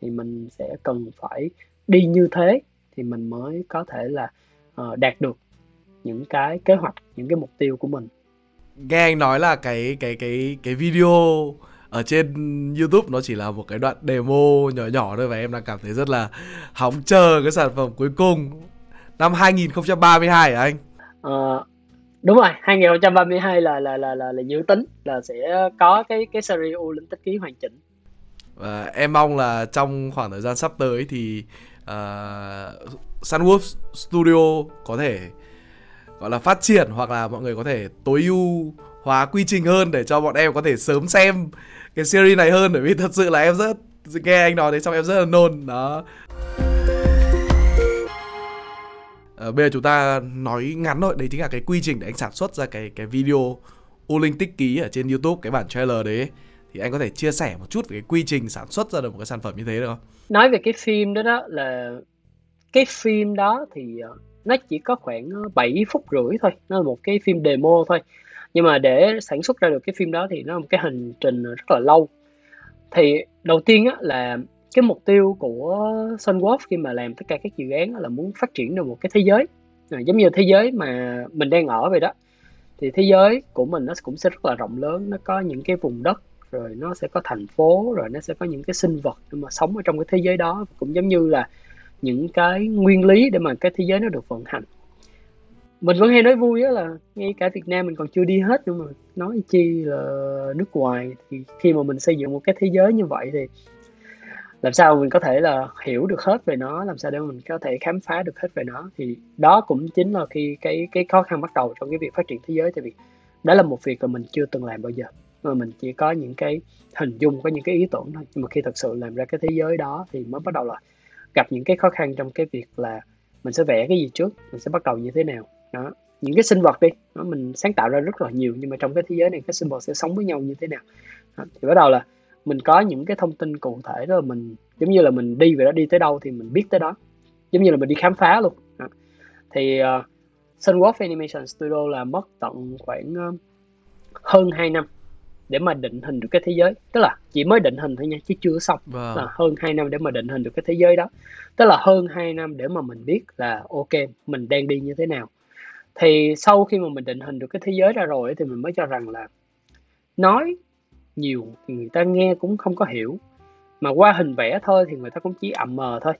thì mình sẽ cần phải đi như thế thì mình mới có thể là uh, đạt được những cái kế hoạch những cái mục tiêu của mình nghe anh nói là cái cái cái cái video ở trên YouTube nó chỉ là một cái đoạn demo nhỏ nhỏ thôi và em đang cảm thấy rất là hóng chờ cái sản phẩm cuối cùng năm 2032 hả anh? Ờ, đúng rồi 2032 là là là là, là dự tính là sẽ có cái cái series Olympic ký hoàn chỉnh và em mong là trong khoảng thời gian sắp tới thì uh, Sunwolf Studio có thể gọi là phát triển hoặc là mọi người có thể tối ưu hóa quy trình hơn để cho bọn em có thể sớm xem cái series này hơn bởi vì thật sự là em rất nghe anh nói đấy, xong em rất là nôn. Đó. À, bây giờ chúng ta nói ngắn thôi đấy chính là cái quy trình để anh sản xuất ra cái cái video Olympic linh tích ký ở trên youtube cái bản trailer đấy. Thì anh có thể chia sẻ một chút về cái quy trình sản xuất ra được một cái sản phẩm như thế được không? Nói về cái phim đó đó là cái phim đó thì ờ, nó chỉ có khoảng ờ, 7 phút rưỡi thôi nó là một cái phim demo thôi. Nhưng mà để sản xuất ra được cái phim đó thì nó là một cái hành trình rất là lâu. Thì đầu tiên á là cái mục tiêu của Sunwolf khi mà làm tất cả các dự án là muốn phát triển được một cái thế giới. À, giống như thế giới mà mình đang ở vậy đó. Thì thế giới của mình nó cũng sẽ rất là rộng lớn nó có những cái vùng đất rồi nó sẽ có thành phố rồi nó sẽ có những cái sinh vật mà sống ở trong cái thế giới đó. Cũng giống như là những cái nguyên lý để mà cái thế giới nó được vận hành. Mình vẫn hay nói vui á là ngay cả Việt Nam mình còn chưa đi hết nhưng mà nói chi là nước ngoài thì khi mà mình xây dựng một cái thế giới như vậy thì làm sao mình có thể là hiểu được hết về nó, làm sao để mình có thể khám phá được hết về nó. Thì đó cũng chính là khi cái cái khó khăn bắt đầu trong cái việc phát triển thế giới. Tại vì đó là một việc mà mình chưa từng làm bao giờ. Mà mình chỉ có những cái hình dung, có những cái ý tưởng thôi. Nhưng mà khi thật sự làm ra cái thế giới đó thì mới bắt đầu là gặp những cái khó khăn trong cái việc là mình sẽ vẽ cái gì trước mình sẽ bắt đầu như thế nào. Đó những cái sinh vật đi đó, mình sáng tạo ra rất là nhiều nhưng mà trong cái thế giới này các sinh vật sẽ sống với nhau như thế nào. Đó, thì bắt đầu là mình có những cái thông tin cụ thể đó là mình giống như là mình đi về đó đi tới đâu thì mình biết tới đó. Giống như là mình đi khám phá luôn. Đó. thì uh, Sunwolf Animation Studio là mất tận khoảng uh, hơn 2 năm để mà định hình được cái thế giới. Tức là chỉ mới định hình thôi nha chứ chưa xong. Wow. Vâng. là hơn 2 năm để mà định hình được cái thế giới đó. Tức là hơn 2 năm để mà mình biết là ok mình đang đi như thế nào. Thì sau khi mà mình định hình được cái thế giới ra rồi thì mình mới cho rằng là nói nhiều thì người ta nghe cũng không có hiểu. Mà qua hình vẽ thôi thì người ta cũng chỉ ậm mờ thôi.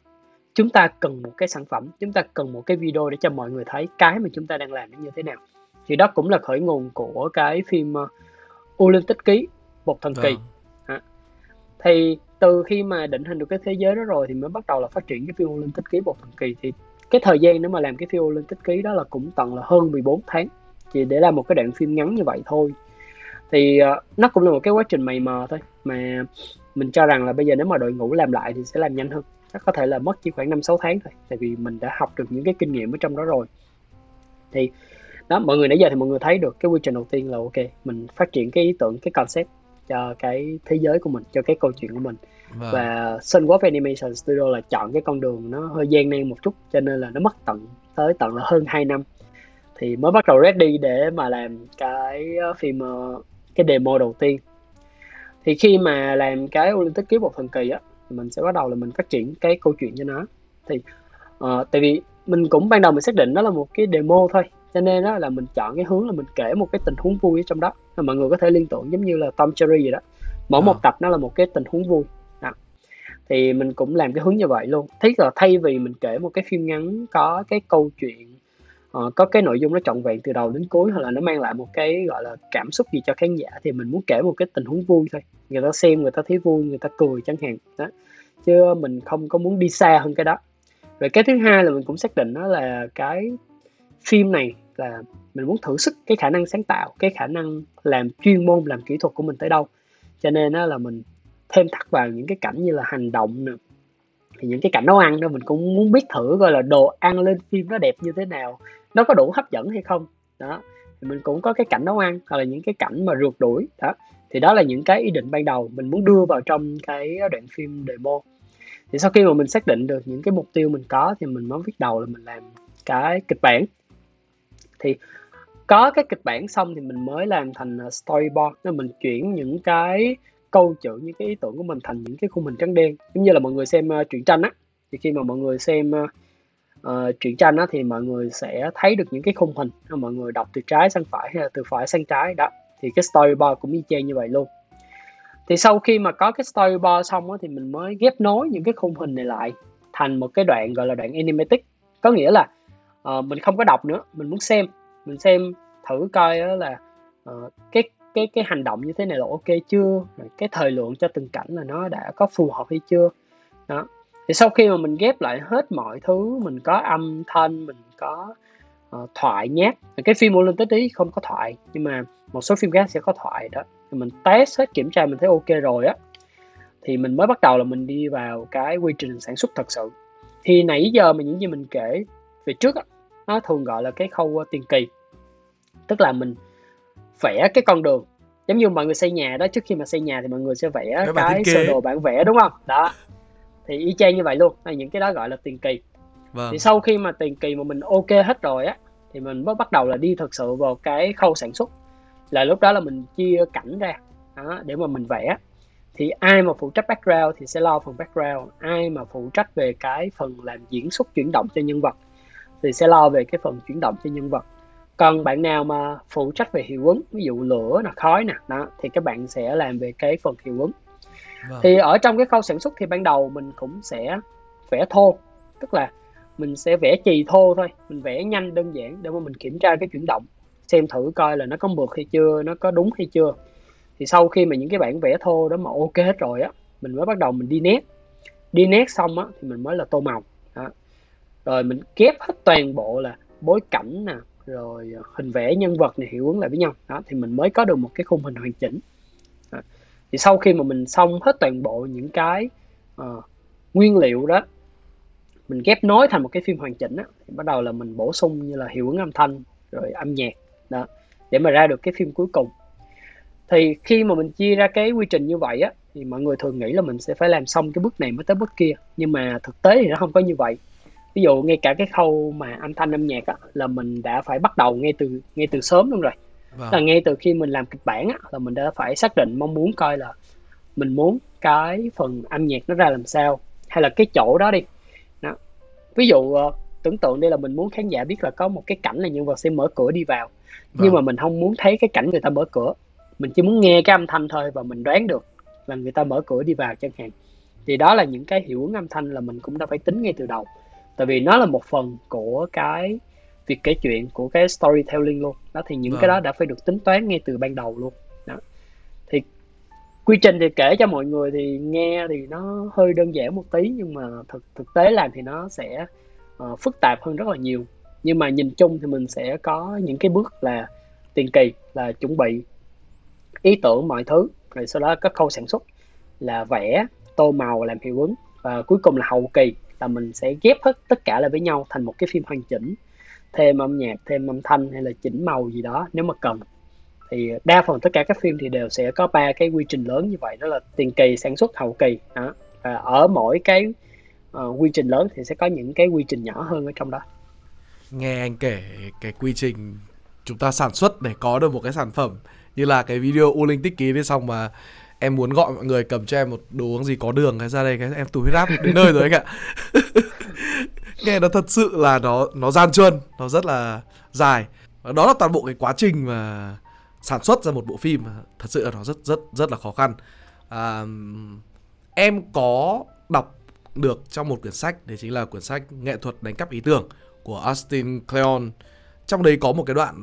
Chúng ta cần một cái sản phẩm chúng ta cần một cái video để cho mọi người thấy cái mà chúng ta đang làm nó như thế nào. Thì đó cũng là khởi nguồn của cái phim Tích Ký một thần kỳ. À. thì từ khi mà định hình được cái thế giới đó rồi thì mới bắt đầu là phát triển cái phim Tích Ký một thần kỳ. Thì cái thời gian để mà làm cái phim Tích Ký đó là cũng tận là hơn 14 tháng. Chỉ để làm một cái đoạn phim ngắn như vậy thôi. Thì uh, nó cũng là một cái quá trình mày mò thôi. Mà mình cho rằng là bây giờ nếu mà đội ngũ làm lại thì sẽ làm nhanh hơn. Chắc có thể là mất chỉ khoảng năm sáu tháng thôi tại vì mình đã học được những cái kinh nghiệm ở trong đó rồi. Thì đó mọi người nãy giờ thì mọi người thấy được cái quy trình đầu tiên là ok mình phát triển cái ý tưởng cái concept cho cái thế giới của mình cho cái câu chuyện của mình. Vâng. và Sunwolf Animation Studio là chọn cái con đường nó hơi gian nan một chút cho nên là nó mất tận tới tận là hơn 2 năm. Thì mới bắt đầu ready để mà làm cái ờ, phim uh, cái demo đầu tiên. Thì khi mà làm cái Olympic kiếp một thần kỳ á mình sẽ bắt đầu là mình phát triển cái câu chuyện cho nó. Thì uh, tại vì mình cũng ban đầu mình xác định đó là một cái demo thôi cho nên đó là mình chọn cái hướng là mình kể một cái tình huống vui ở trong đó. Mà mọi người có thể liên tưởng giống như là Tom Cherry vậy đó. Mỗi à. một tập nó là một cái tình huống vui. Đó. thì mình cũng làm cái hướng như vậy luôn. Thấy là thay vì mình kể một cái phim ngắn có cái câu chuyện uh, có cái nội dung nó trọn vẹn từ đầu đến cuối hoặc là nó mang lại một cái gọi là cảm xúc gì cho khán giả thì mình muốn kể một cái tình huống vui thôi. Người ta xem người ta thấy vui người ta cười chẳng hạn. Đó. Chứ mình không có muốn đi xa hơn cái đó. Rồi cái thứ hai là mình cũng xác định đó là cái phim này là mình muốn thử sức cái khả năng sáng tạo, cái khả năng làm chuyên môn, làm kỹ thuật của mình tới đâu. Cho nên đó là mình thêm thắt vào những cái cảnh như là hành động nè, thì những cái cảnh nấu ăn đó mình cũng muốn biết thử coi là đồ ăn lên phim nó đẹp như thế nào, nó có đủ hấp dẫn hay không. Đó, thì mình cũng có cái cảnh nấu ăn hoặc là những cái cảnh mà rượt đuổi, đó. Thì đó là những cái ý định ban đầu mình muốn đưa vào trong cái đoạn phim demo. Thì sau khi mà mình xác định được những cái mục tiêu mình có thì mình mới bắt đầu là mình làm cái kịch bản thì có cái kịch bản xong thì mình mới làm thành à, storyboard nên mình chuyển những cái câu chữ những cái ý tưởng của mình thành những cái khung hình trắng đen. Giống như là mọi người xem uh, truyện tranh á. Thì khi mà mọi người xem uh, uh, truyện tranh á thì mọi người sẽ thấy được những cái khung hình. Mọi người đọc từ trái sang phải hay là từ phải sang trái đó. Thì cái storyboard cũng y chang như vậy luôn. Thì sau khi mà có cái storyboard xong á, thì mình mới ghép nối những cái khung hình này lại thành một cái đoạn gọi là đoạn animatic có nghĩa là uh, mình không có đọc nữa mình muốn xem. Mình xem thử coi đó là uh, cái cái cái hành động như thế này là ok chưa? Cái thời lượng cho từng cảnh là nó đã có phù hợp hay chưa? Đó. Thì sau khi mà mình ghép lại hết mọi thứ mình có âm thanh mình có uh, thoại nhát. Cái phim Olympic ấy không có thoại nhưng mà một số phim khác sẽ có thoại đó. Thì mình test hết kiểm tra mình thấy ok rồi á. Thì mình mới bắt đầu là mình đi vào cái quy trình sản xuất thật sự. Thì nãy giờ mà những gì mình kể về trước nó thường gọi là cái khâu tiền kỳ. Tức là mình vẽ cái con đường. Giống như mọi người xây nhà đó trước khi mà xây nhà thì mọi người sẽ vẽ cái, cái sơ đồ bản vẽ đúng không? Đó. Thì y chang như vậy luôn là những cái đó gọi là tiền kỳ. Vâng. thì sau khi mà tiền kỳ mà mình ok hết rồi á thì mình mới bắt đầu là đi thực sự vào cái khâu sản xuất. Là lúc đó là mình chia cảnh ra đó, để mà mình vẽ. Thì ai mà phụ trách background thì sẽ lo phần background. Ai mà phụ trách về cái phần làm diễn xuất chuyển động cho nhân vật thì sẽ lo về cái phần chuyển động cho nhân vật còn bạn nào mà phụ trách về hiệu ứng ví dụ lửa là khói nè đó thì các bạn sẽ làm về cái phần hiệu ứng vâng. thì ở trong cái khâu sản xuất thì ban đầu mình cũng sẽ vẽ thô tức là mình sẽ vẽ chì thô thôi mình vẽ nhanh đơn giản để mà mình kiểm tra cái chuyển động xem thử coi là nó có mượt hay chưa nó có đúng hay chưa thì sau khi mà những cái bản vẽ thô đó mà ok hết rồi á mình mới bắt đầu mình đi nét đi nét xong á thì mình mới là tô màu đó rồi mình ghép hết toàn bộ là bối cảnh nè rồi ờ, hình vẽ nhân vật này hiệu ứng lại với nhau. Đó thì mình mới có được một cái khung hình hoàn chỉnh. Đó. thì sau khi mà mình xong hết toàn bộ những cái uh, nguyên liệu đó mình ghép nối thành một cái phim hoàn chỉnh á thì bắt đầu là mình bổ sung như là hiệu ứng âm thanh rồi âm nhạc. Đó để mà ra được cái phim cuối cùng. Thì khi mà mình chia ra cái quy trình như vậy á thì mọi người thường nghĩ là mình sẽ phải làm xong cái bước này mới tới bước kia. Nhưng mà thực tế thì nó không có như vậy ví dụ ngay cả cái khâu mà âm thanh âm nhạc á, là mình đã phải bắt đầu ngay từ ngay từ sớm luôn rồi vâng. là ngay từ khi mình làm kịch bản á, là mình đã phải xác định mong muốn coi là mình muốn cái phần âm nhạc nó ra làm sao hay là cái chỗ đó đi đó. ví dụ uh, tưởng tượng đây là mình muốn khán giả biết là có một cái cảnh là nhân vật sẽ mở cửa đi vào vâng. nhưng mà mình không muốn thấy cái cảnh người ta mở cửa mình chỉ muốn nghe cái âm thanh thôi và mình đoán được là người ta mở cửa đi vào chẳng hạn thì đó là những cái hiệu ứng âm thanh là mình cũng đã phải tính ngay từ đầu tại vì nó là một phần của cái việc kể chuyện của cái storytelling luôn. Đó thì những vâng. cái đó đã phải được tính toán ngay từ ban đầu luôn. Đó. Thì quy trình thì kể cho mọi người thì nghe thì nó hơi đơn giản một tí nhưng mà thực thực tế làm thì nó sẽ uh, phức tạp hơn rất là nhiều. Nhưng mà nhìn chung thì mình sẽ có những cái bước là tiền kỳ là chuẩn bị ý tưởng mọi thứ. Rồi sau đó có khâu sản xuất là vẽ tô màu làm hiệu ứng và cuối cùng là hậu kỳ là mình sẽ ghép hết tất cả lại với nhau thành một cái phim hoàn chỉnh thêm âm nhạc thêm âm thanh hay là chỉnh màu gì đó nếu mà cần thì đa phần tất cả các phim thì đều sẽ có ba cái quy trình lớn như vậy đó là tiền kỳ sản xuất hậu kỳ đó. Và ở mỗi cái uh, quy trình lớn thì sẽ có những cái quy trình nhỏ hơn ở trong đó nghe anh kể cái quy trình chúng ta sản xuất để có được một cái sản phẩm như là cái video u linh tích ký đi xong mà em muốn gọi mọi người cầm cho em một đồ uống gì có đường cái ra đây cái em tủ huyết áp đến nơi rồi anh ạ. Nghe nó thật sự là nó nó gian truân nó rất là dài. Và đó là toàn bộ cái quá trình mà sản xuất ra một bộ phim thật sự là nó rất rất rất là khó khăn. À, em có đọc được trong một quyển sách đấy chính là quyển sách nghệ thuật đánh cắp ý tưởng của Austin Kleon trong đấy có một cái đoạn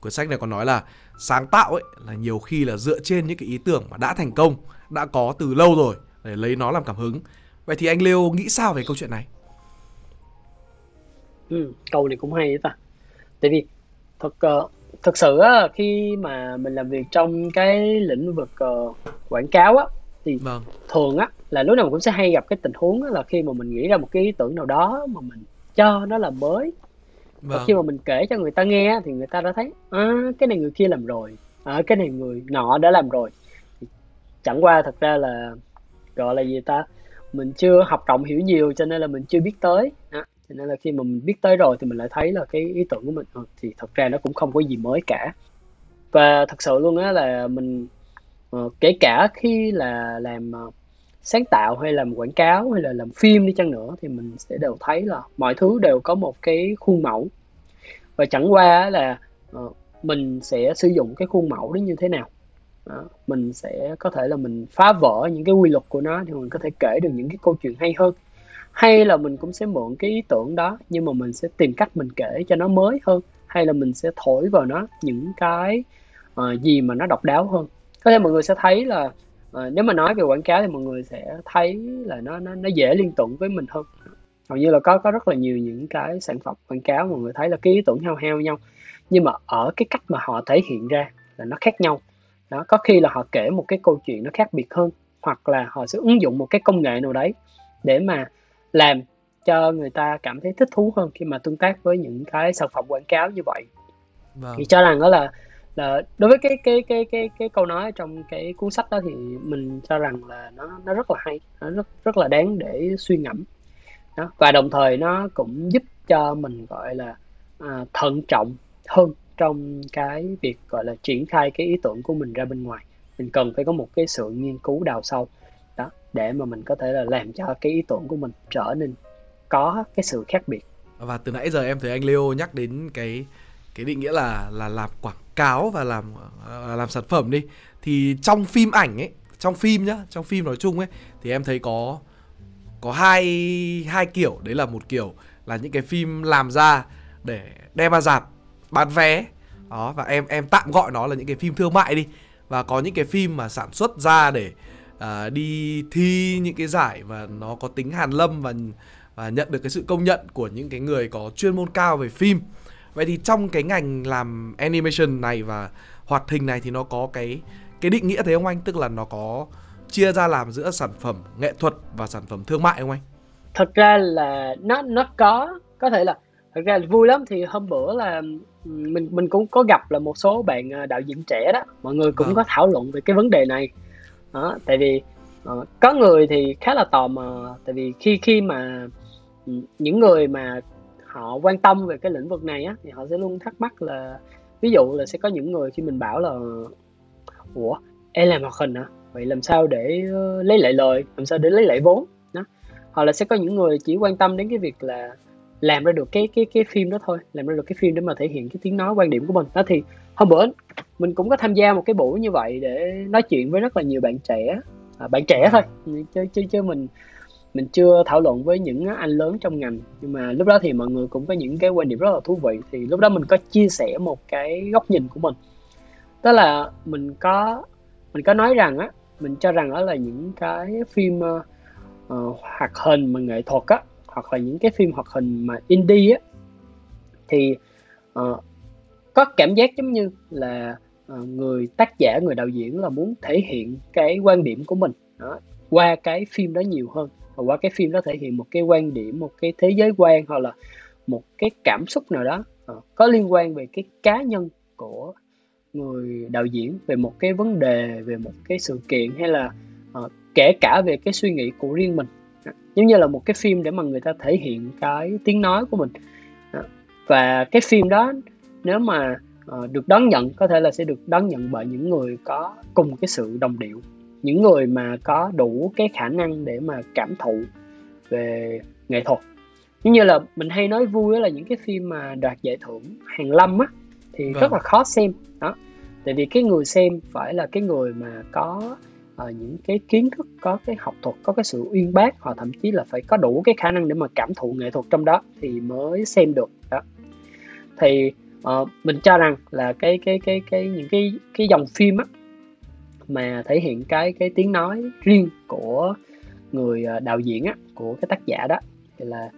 quyển sách này còn nói là sáng tạo ấy là nhiều khi là dựa trên những cái ý tưởng mà đã thành công đã có từ lâu rồi để lấy nó làm cảm hứng. Vậy thì anh Leo nghĩ sao về câu chuyện này? Ừ, câu này cũng hay ta. Tại vì thật uh, thực sự á khi mà mình làm việc trong cái lĩnh vực uh, quảng cáo á thì vâng. thường á là lúc nào mình cũng sẽ hay gặp cái tình huống là khi mà mình nghĩ ra một cái ý tưởng nào đó mà mình cho nó là mới vâng. và khi mà mình kể cho người ta nghe thì người ta đã thấy à, cái này người kia làm rồi à, cái này người nọ đã làm rồi chẳng qua thật ra là gọi là gì ta mình chưa học rộng hiểu nhiều cho nên là mình chưa biết tới đó. cho nên là khi mà mình biết tới rồi thì mình lại thấy là cái ý tưởng của mình ờ, thì thật ra nó cũng không có gì mới cả và thật sự luôn á là mình uh, kể cả khi là làm uh, sáng tạo hay làm quảng cáo hay là làm phim đi chăng nữa thì mình sẽ đều thấy là mọi thứ đều có một cái khuôn mẫu. Và chẳng qua là uh, mình sẽ sử dụng cái khuôn mẫu đó như thế nào. Đó. mình sẽ có thể là mình phá vỡ những cái quy luật của nó thì mình có thể kể được những cái câu chuyện hay hơn. Hay là mình cũng sẽ mượn cái ý tưởng đó nhưng mà mình sẽ tìm cách mình kể cho nó mới hơn. Hay là mình sẽ thổi vào nó những cái uh, gì mà nó độc đáo hơn. Có thể mọi người sẽ thấy là uh, nếu mà nói về quảng cáo thì mọi người sẽ thấy là nó nó nó dễ liên tưởng với mình hơn. Hầu như là có có rất là nhiều những cái sản phẩm quảng cáo mọi người thấy là cái ý tưởng heo heo nhau. Nhưng mà ở cái cách mà họ thể hiện ra là nó khác nhau. Đó có khi là họ kể một cái câu chuyện nó khác biệt hơn hoặc là họ sẽ ứng dụng một cái công nghệ nào đấy để mà làm cho người ta cảm thấy thích thú hơn khi mà tương tác với những cái sản phẩm quảng cáo như vậy. Vâng. thì cho rằng đó là là đối với cái cái cái cái cái câu nói trong cái cuốn sách đó thì mình cho rằng là nó nó rất là hay nó rất rất là đáng để suy ngẫm. Đó và đồng thời nó cũng giúp cho mình gọi là à, thận trọng hơn trong cái việc gọi là triển khai cái ý tưởng của mình ra bên ngoài. Mình cần phải có một cái sự nghiên cứu đào sâu đó để mà mình có thể là làm cho cái ý tưởng của mình trở nên có cái sự khác biệt. Và từ nãy giờ em thấy anh Leo nhắc đến cái cái định nghĩa là là làm quảng cáo và làm à, làm sản phẩm đi. Thì trong phim ảnh ấy trong phim nhá trong phim nói chung ấy thì em thấy có có hai hai kiểu. Đấy là một kiểu là những cái phim làm ra để đem ra dạp bán vé. Đó và em em tạm gọi nó là những cái phim thương mại đi. Và có những cái phim mà sản xuất ra để uh, đi thi những cái giải và nó có tính hàn lâm và và nhận được cái sự công nhận của những cái người có chuyên môn cao về phim vậy thì trong cái ngành làm animation này và hoạt hình này thì nó có cái cái định nghĩa thế không anh? Tức là nó có chia ra làm giữa sản phẩm nghệ thuật và sản phẩm thương mại không anh? Thật ra là nó nó có có thể là thật ra là vui lắm. Thì hôm bữa là mình mình cũng có gặp là một số bạn à, đạo diễn trẻ đó. Mọi người cũng à. có thảo luận về cái vấn đề này. Đó tại vì uh, có người thì khá là tò mò. Tại vì khi khi mà những người mà họ quan tâm về cái lĩnh vực này á thì họ sẽ luôn thắc mắc là ví dụ là sẽ có những người khi mình bảo là ủa em làm hoạt hình hả? Vậy làm sao để uh, lấy lại lời? Làm sao để lấy lại vốn? Đó. Hoặc là sẽ có những người chỉ quan tâm đến cái việc là làm ra được cái cái cái phim đó thôi làm ra được cái phim để mà thể hiện cái tiếng nói quan điểm của mình. Đó thì hôm bữa mình cũng có tham gia một cái buổi như vậy để nói chuyện với rất là nhiều bạn trẻ à, bạn trẻ thôi chứ chứ chứ mình mình chưa thảo luận với những anh lớn trong ngành nhưng mà lúc đó thì mọi người cũng có những cái quan điểm rất là thú vị. Thì lúc đó mình có chia sẻ một cái góc nhìn của mình. Tức là mình có mình có nói rằng á mình cho rằng đó là những cái phim uh, hoạt hình mà nghệ thuật á hoặc là những cái phim hoạt hình mà indie á thì uh, có cảm giác giống như là uh, người tác giả người đạo diễn là muốn thể hiện cái quan điểm của mình đó, qua cái phim đó nhiều hơn và qua cái phim đó thể hiện một cái quan điểm một cái thế giới quan hoặc là một cái cảm xúc nào đó ờ, có liên quan về cái cá nhân của người đạo diễn về một cái vấn đề về một cái sự kiện hay là uh, kể cả về cái suy nghĩ của riêng mình. Ờ, giống như là một cái phim để mà người ta thể hiện cái tiếng nói của mình. Và cái phim đó nếu mà uh, được đón nhận có thể là sẽ được đón nhận bởi những người có cùng cái sự đồng điệu những người mà có đủ cái khả năng để mà cảm thụ về nghệ thuật. Giống như là mình hay nói vui là những cái phim mà đoạt giải thưởng hàng lâm á thì vâng. rất là khó xem. Đó. Tại vì cái người xem phải là cái người mà có uh, những cái kiến thức có cái học thuật có cái sự uyên bác hoặc thậm chí là phải có đủ cái khả năng để mà cảm thụ nghệ thuật trong đó thì mới xem được. Đó. Thì uh, mình cho rằng là cái cái cái cái những cái cái dòng phim á mà thể hiện cái cái tiếng nói riêng của người ờ, đạo diễn á của cái tác giả đó. Thì là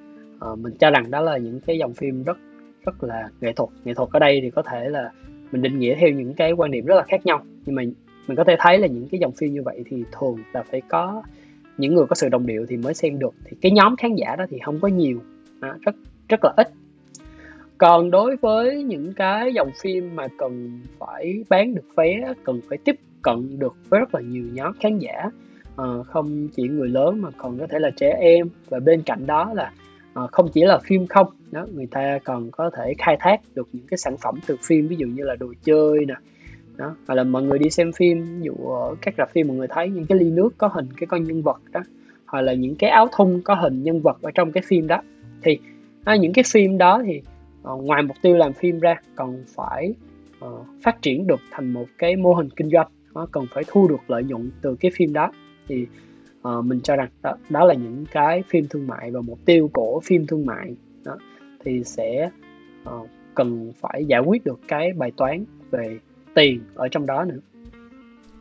uh, mình cho rằng đó là những cái dòng phim rất rất là nghệ thuật. Nghệ thuật ở đây thì có thể là mình định nghĩa theo những cái quan điểm rất là khác nhau. Nhưng mà mình có thể thấy là những cái dòng phim như vậy thì thường là phải có những người có sự đồng điệu thì mới xem được. Thì cái nhóm khán giả đó thì không có nhiều à, rất rất là ít. Còn đối với những cái dòng phim mà cần phải bán được vé cần phải tiếp cận được với rất là nhiều nhóm khán giả. Uh, không chỉ người lớn mà còn có thể là trẻ em. Và bên cạnh đó là uh, không chỉ là phim không đó người ta còn có thể khai thác được những cái sản phẩm từ phim ví dụ như là đồ chơi nè đó hoặc là mọi người đi xem phim ví dụ ở các rạp phim mọi người thấy những cái ly nước có hình cái con nhân vật đó hoặc là những cái áo thun có hình nhân vật ở trong cái phim đó. Thì à, những cái phim đó thì uh, ngoài mục tiêu làm phim ra còn phải uh, phát triển được thành một cái mô hình kinh doanh nó cần phải thu được lợi nhuận từ cái phim đó. Thì uh, mình cho rằng đó, đó là những cái phim thương mại và mục tiêu của phim thương mại. Đó thì sẽ uh, cần phải giải quyết được cái bài toán về tiền ở trong đó nữa.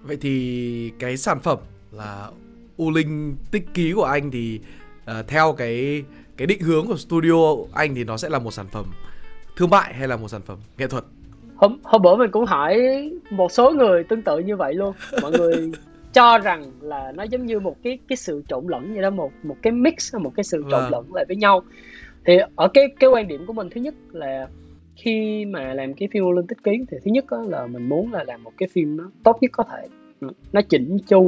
Vậy thì cái sản phẩm là U Linh tích ký của anh thì uh, theo cái cái định hướng của studio anh thì nó sẽ là một sản phẩm thương mại hay là một sản phẩm nghệ thuật? Hôm hôm bữa mình cũng hỏi một số người tương tự như vậy luôn. Mọi người cho rằng là nó giống như một cái cái sự trộn lẫn vậy đó một một cái mix một cái sự trộn vâng. lẫn lại với nhau. Thì ở cái cái quan điểm của mình thứ nhất là khi mà làm cái phim Olympic kiến thì thứ nhất là mình muốn là làm một cái phim nó tốt nhất có thể. Nó chỉnh chu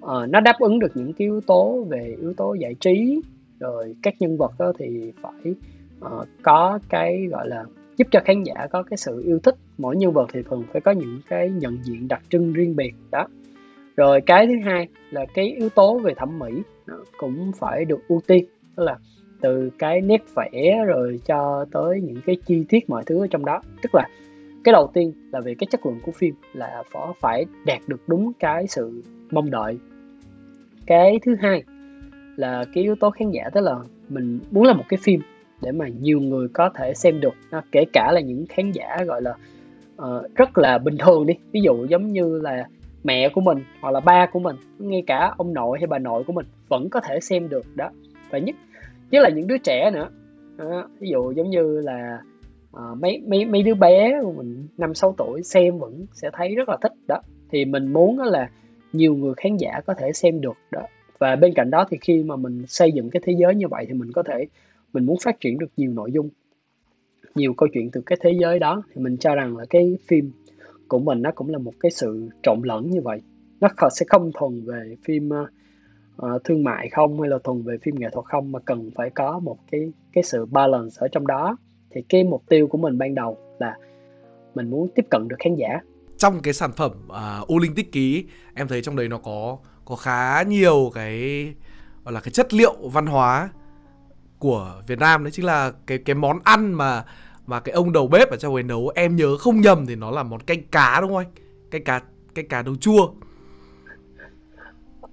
uh, nó đáp ứng được những cái yếu tố về yếu tố giải trí rồi các nhân vật đó thì phải uh, có cái gọi là giúp cho khán giả có cái sự yêu thích. Mỗi nhân vật thì thường phải có những cái nhận diện đặc trưng riêng biệt, đó. Rồi cái thứ hai là cái yếu tố về thẩm mỹ cũng phải được ưu tiên. Tức là từ cái nét vẽ rồi cho tới những cái chi tiết mọi thứ ở trong đó. Tức là cái đầu tiên là về cái chất lượng của phim là phải đạt được đúng cái sự mong đợi. Cái thứ hai là cái yếu tố khán giả, tức là mình muốn làm một cái phim để mà nhiều người có thể xem được. Kể cả là những khán giả gọi là uh, rất là bình thường đi. Ví dụ giống như là mẹ của mình hoặc là ba của mình ngay cả ông nội hay bà nội của mình vẫn có thể xem được đó. Và nhất nhất là những đứa trẻ nữa. À, ví dụ giống như là uh, mấy mấy mấy đứa bé của mình năm sáu tuổi xem vẫn sẽ thấy rất là thích đó. Thì mình muốn đó là nhiều người khán giả có thể xem được đó. Và bên cạnh đó thì khi mà mình xây dựng cái thế giới như vậy thì mình có thể mình muốn phát triển được nhiều nội dung nhiều câu chuyện từ cái thế giới đó. Thì mình cho rằng là cái phim của mình nó cũng là một cái sự trộn lẫn như vậy. Nó sẽ không thuần về phim uh, thương mại không hay là thuần về phim nghệ thuật không mà cần phải có một cái cái sự balance ở trong đó. Thì cái mục tiêu của mình ban đầu là mình muốn tiếp cận được khán giả. Trong cái sản phẩm uh, U Linh tích ký em thấy trong đấy nó có có khá nhiều cái gọi là cái chất liệu văn hóa của Việt Nam đấy chính là cái cái món ăn mà mà cái ông đầu bếp ở trong ấy nấu em nhớ không nhầm thì nó là món canh cá đúng không anh? Canh cá canh cá nấu chua.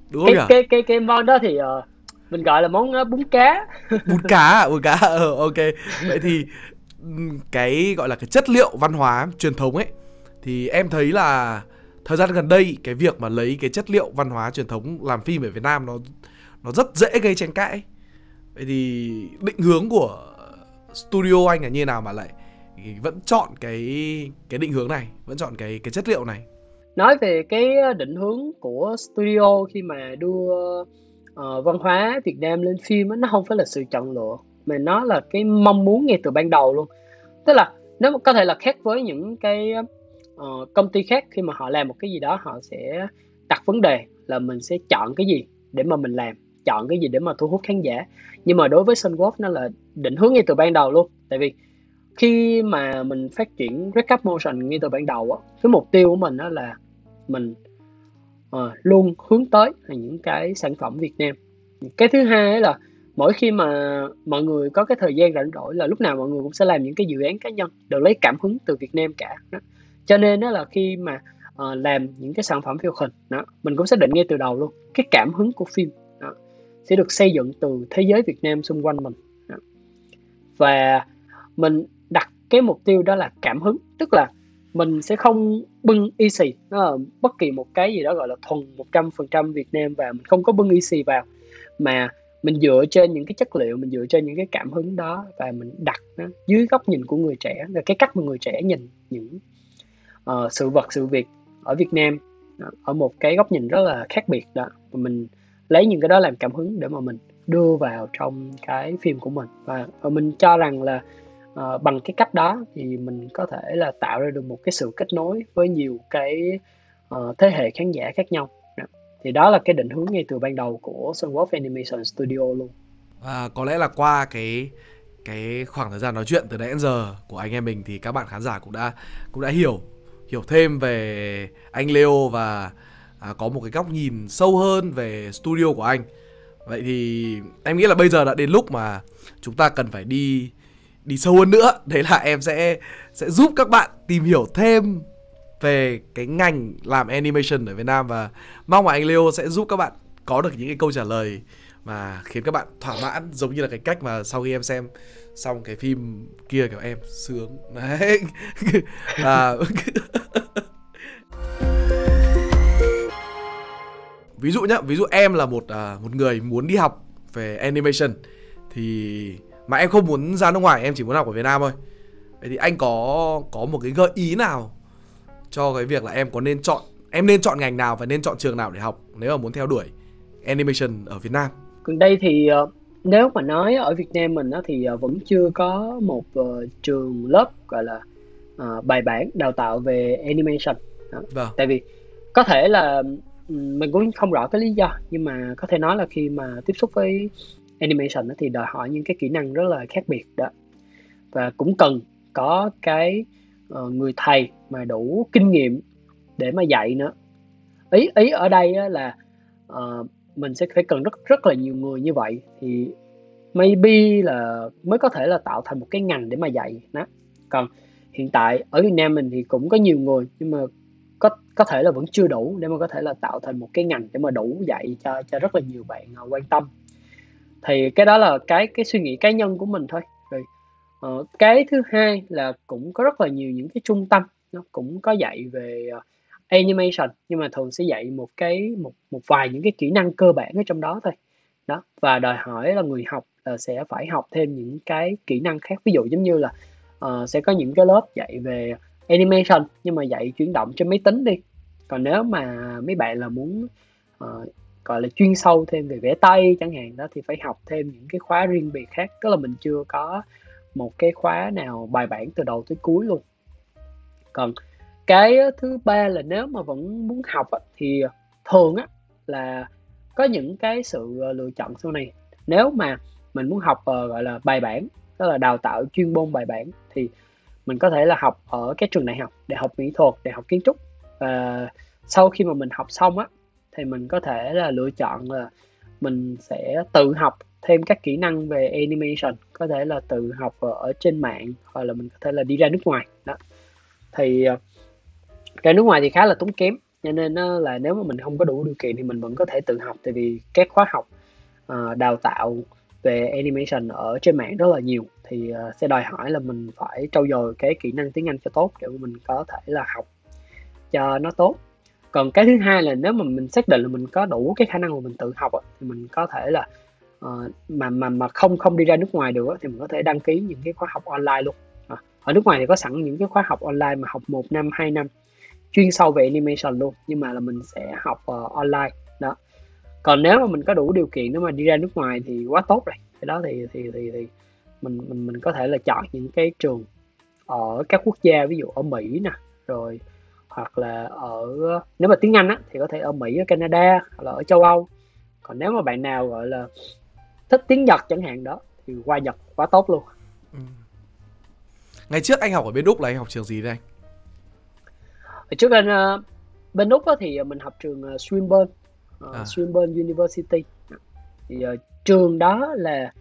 Đúng không cái, nhỉ? Cái cái cái món đó thì uh, mình gọi là món uh, bún cá. bún cá, bún cá. Ờ ok. Vậy thì cái gọi là cái chất liệu văn hóa truyền thống ấy thì em thấy là thời gian gần đây cái việc mà lấy cái chất liệu văn hóa truyền thống làm phim ở Việt Nam nó nó rất dễ gây tranh cãi vậy thì định hướng của studio anh là như nào mà lại vẫn chọn cái cái định hướng này vẫn chọn cái cái chất liệu này? Nói về cái định hướng của studio khi mà đưa uh, văn hóa Việt Nam lên phim nó không phải là sự chọn lựa mà nó là cái mong muốn ngay từ ban đầu luôn. Tức là nó có thể là khác với những cái uh, công ty khác khi mà họ làm một cái gì đó họ sẽ đặt vấn đề là mình sẽ chọn cái gì để mà mình làm chọn cái gì để mà thu hút khán giả nhưng mà đối với Sunwolf nó là định hướng ngay từ ban đầu luôn tại vì khi mà mình phát triển Red Motion ngay từ ban đầu á cái mục tiêu của mình đó là mình uh, luôn hướng tới là những cái sản phẩm Việt Nam cái thứ hai là mỗi khi mà mọi người có cái thời gian rảnh rỗi là lúc nào mọi người cũng sẽ làm những cái dự án cá nhân đều lấy cảm hứng từ Việt Nam cả đó. cho nên đó là khi mà uh, làm những cái sản phẩm phim hình đó mình cũng xác định ngay từ đầu luôn cái cảm hứng của phim sẽ được xây dựng từ thế giới Việt Nam xung quanh mình. Và mình đặt cái mục tiêu đó là cảm hứng tức là mình sẽ không bưng easy nó bất kỳ một cái gì đó gọi là thuần 100% Việt Nam và mình không có bưng easy vào mà mình dựa trên những cái chất liệu mình dựa trên những cái cảm hứng đó và mình đặt nó dưới góc nhìn của người trẻ là cái cách mà người trẻ nhìn những uh, sự vật sự việc ở Việt Nam ở một cái góc nhìn rất là khác biệt đó. Và mình lấy những cái đó làm cảm hứng để mà mình đưa vào trong cái phim của mình. Và, và mình cho rằng là uh, bằng cái cách đó thì mình có thể là tạo ra được một cái sự kết nối với nhiều cái uh, thế hệ khán giả khác nhau. Thì đó là cái định hướng ngay từ ban đầu của Sunwolf Animation Studio luôn. Và có lẽ là qua cái cái khoảng thời gian nói chuyện từ nãy đến giờ của anh em mình thì các bạn khán giả cũng đã cũng đã hiểu hiểu thêm về anh Leo và à, có một cái góc nhìn sâu hơn về studio của anh. Vậy thì em nghĩ là bây giờ đã đến lúc mà chúng ta cần phải đi đi sâu hơn nữa. Đấy là em sẽ sẽ giúp các bạn tìm hiểu thêm về cái ngành làm animation ở Việt Nam và mong là anh Leo sẽ giúp các bạn có được những cái câu trả lời mà khiến các bạn thỏa mãn giống như là cái cách mà sau khi em xem xong cái phim kia kiểu em sướng đấy và ví dụ nhá ví dụ em là một à, một người muốn đi học về animation thì mà em không muốn ra nước ngoài em chỉ muốn học ở Việt Nam thôi vậy thì anh có có một cái gợi ý nào cho cái việc là em có nên chọn em nên chọn ngành nào và nên chọn trường nào để học nếu mà muốn theo đuổi animation ở Việt Nam gần đây thì uh, nếu mà nói ở Việt Nam mình đó, thì uh, vẫn chưa có một uh, trường lớp gọi là uh, bài bản đào tạo về animation đó. Vâng. tại vì có thể là mình cũng không rõ cái lý do nhưng mà có thể nói là khi mà tiếp xúc với animation đó, thì đòi hỏi những cái kỹ năng rất là khác biệt đó. Và cũng cần có cái uh, người thầy mà đủ kinh nghiệm để mà dạy nữa. Ý ý ở đây là uh, mình sẽ phải cần rất rất là nhiều người như vậy thì maybe là mới có thể là tạo thành một cái ngành để mà dạy đó. Còn hiện tại ở Việt Nam mình thì cũng có nhiều người nhưng mà có có thể là vẫn chưa đủ để mà có thể là tạo thành một cái ngành để mà đủ dạy cho cho rất là nhiều bạn uh, quan tâm. Thì cái đó là cái cái suy nghĩ cá nhân của mình thôi. Rồi uh, cái thứ hai là cũng có rất là nhiều những cái trung tâm nó cũng có dạy về uh, animation nhưng mà thường sẽ dạy một cái một một vài những cái kỹ năng cơ bản ở trong đó thôi. Đó và đòi hỏi là người học là sẽ phải học thêm những cái kỹ năng khác. Ví dụ giống như là uh, sẽ có những cái lớp dạy về animation nhưng mà dạy chuyển động trên máy tính đi. Còn nếu mà mấy bạn là muốn uh, gọi là chuyên sâu thêm về vẽ tay chẳng hạn đó thì phải học thêm những cái khóa riêng biệt khác. Tức là mình chưa có một cái khóa nào bài bản từ đầu tới cuối luôn. Còn cái thứ ba là nếu mà vẫn muốn học thì thường á là có những cái sự ờ, lựa chọn sau này. Nếu mà mình muốn học uh, gọi là bài bản tức là đào tạo chuyên môn bài bản thì mình có thể là học ở cái trường đại học đại học mỹ thuật, đại học kiến trúc. Và sau khi mà mình học xong á, thì mình có thể là lựa chọn là mình sẽ tự học thêm các kỹ năng về animation. Có thể là tự học ở trên mạng, hoặc là mình có thể là đi ra nước ngoài. Đó. Thì ờ, ra nước ngoài thì khá là tốn kém, cho nên là nếu mà mình không có đủ điều kiện thì mình vẫn có thể tự học. Tại vì các khóa học ờ, đào tạo về animation ở trên mạng rất là nhiều thì ờ, uh, sẽ đòi hỏi là mình phải trau dồi cái kỹ năng tiếng Anh cho tốt để mình có thể là học cho nó tốt. Còn cái thứ hai là nếu mà mình xác định là mình có đủ cái khả năng mà mình tự học thì mình có thể là uh, mà mà mà không không đi ra nước ngoài được thì mình có thể đăng ký những cái khóa học online luôn. Ờ, ở nước ngoài thì có sẵn những cái khóa học online mà học một năm hai năm chuyên sâu về animation luôn nhưng mà là mình sẽ học uh, online đó. Còn nếu mà mình có đủ điều kiện nếu mà đi ra nước ngoài thì quá tốt rồi. Cái đó thì thì thì, thì mình mình mình có thể là chọn những cái trường ở các quốc gia ví dụ ở Mỹ nè rồi hoặc là ở nếu mà tiếng Anh á thì có thể ở Mỹ ở Canada hoặc là ở châu Âu còn nếu mà bạn nào gọi là thích tiếng Nhật chẳng hạn đó thì qua Nhật quá tốt luôn ừ. ngày trước anh học ở bên Úc là anh học trường gì đây anh trước anh uh, bên úc thì mình học trường uh, Swinburne uh, à. Swinburne University thì uh, trường đó là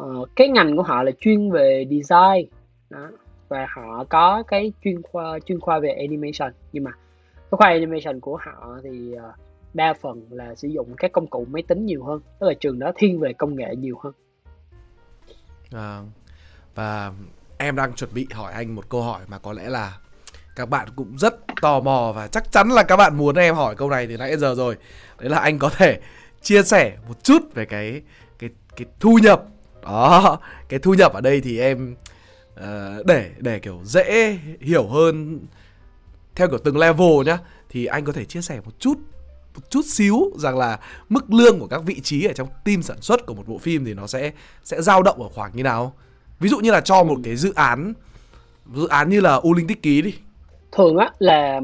uh, cái ngành của họ là chuyên về design. Đó. Và họ có cái chuyên khoa chuyên khoa về animation. Nhưng mà cái khoa animation của họ thì uh, đa phần là sử dụng các công cụ máy tính nhiều hơn. Tức là trường đó thiên về công nghệ nhiều hơn. À, và em đang chuẩn bị hỏi anh một câu hỏi mà có lẽ là các bạn cũng rất tò mò và chắc chắn là các bạn muốn em hỏi câu này từ nãy giờ rồi. Đấy là anh có thể chia sẻ một chút về cái cái cái thu nhập đó cái thu nhập ở đây thì em uh, để để kiểu dễ hiểu hơn theo kiểu từng level nhá thì anh có thể chia sẻ một chút một chút xíu rằng là mức lương của các vị trí ở trong team sản xuất của một bộ phim thì nó sẽ sẽ dao động ở khoảng như nào ví dụ như là cho một cái dự án dự án như là U Linh Tích Ký đi thường á là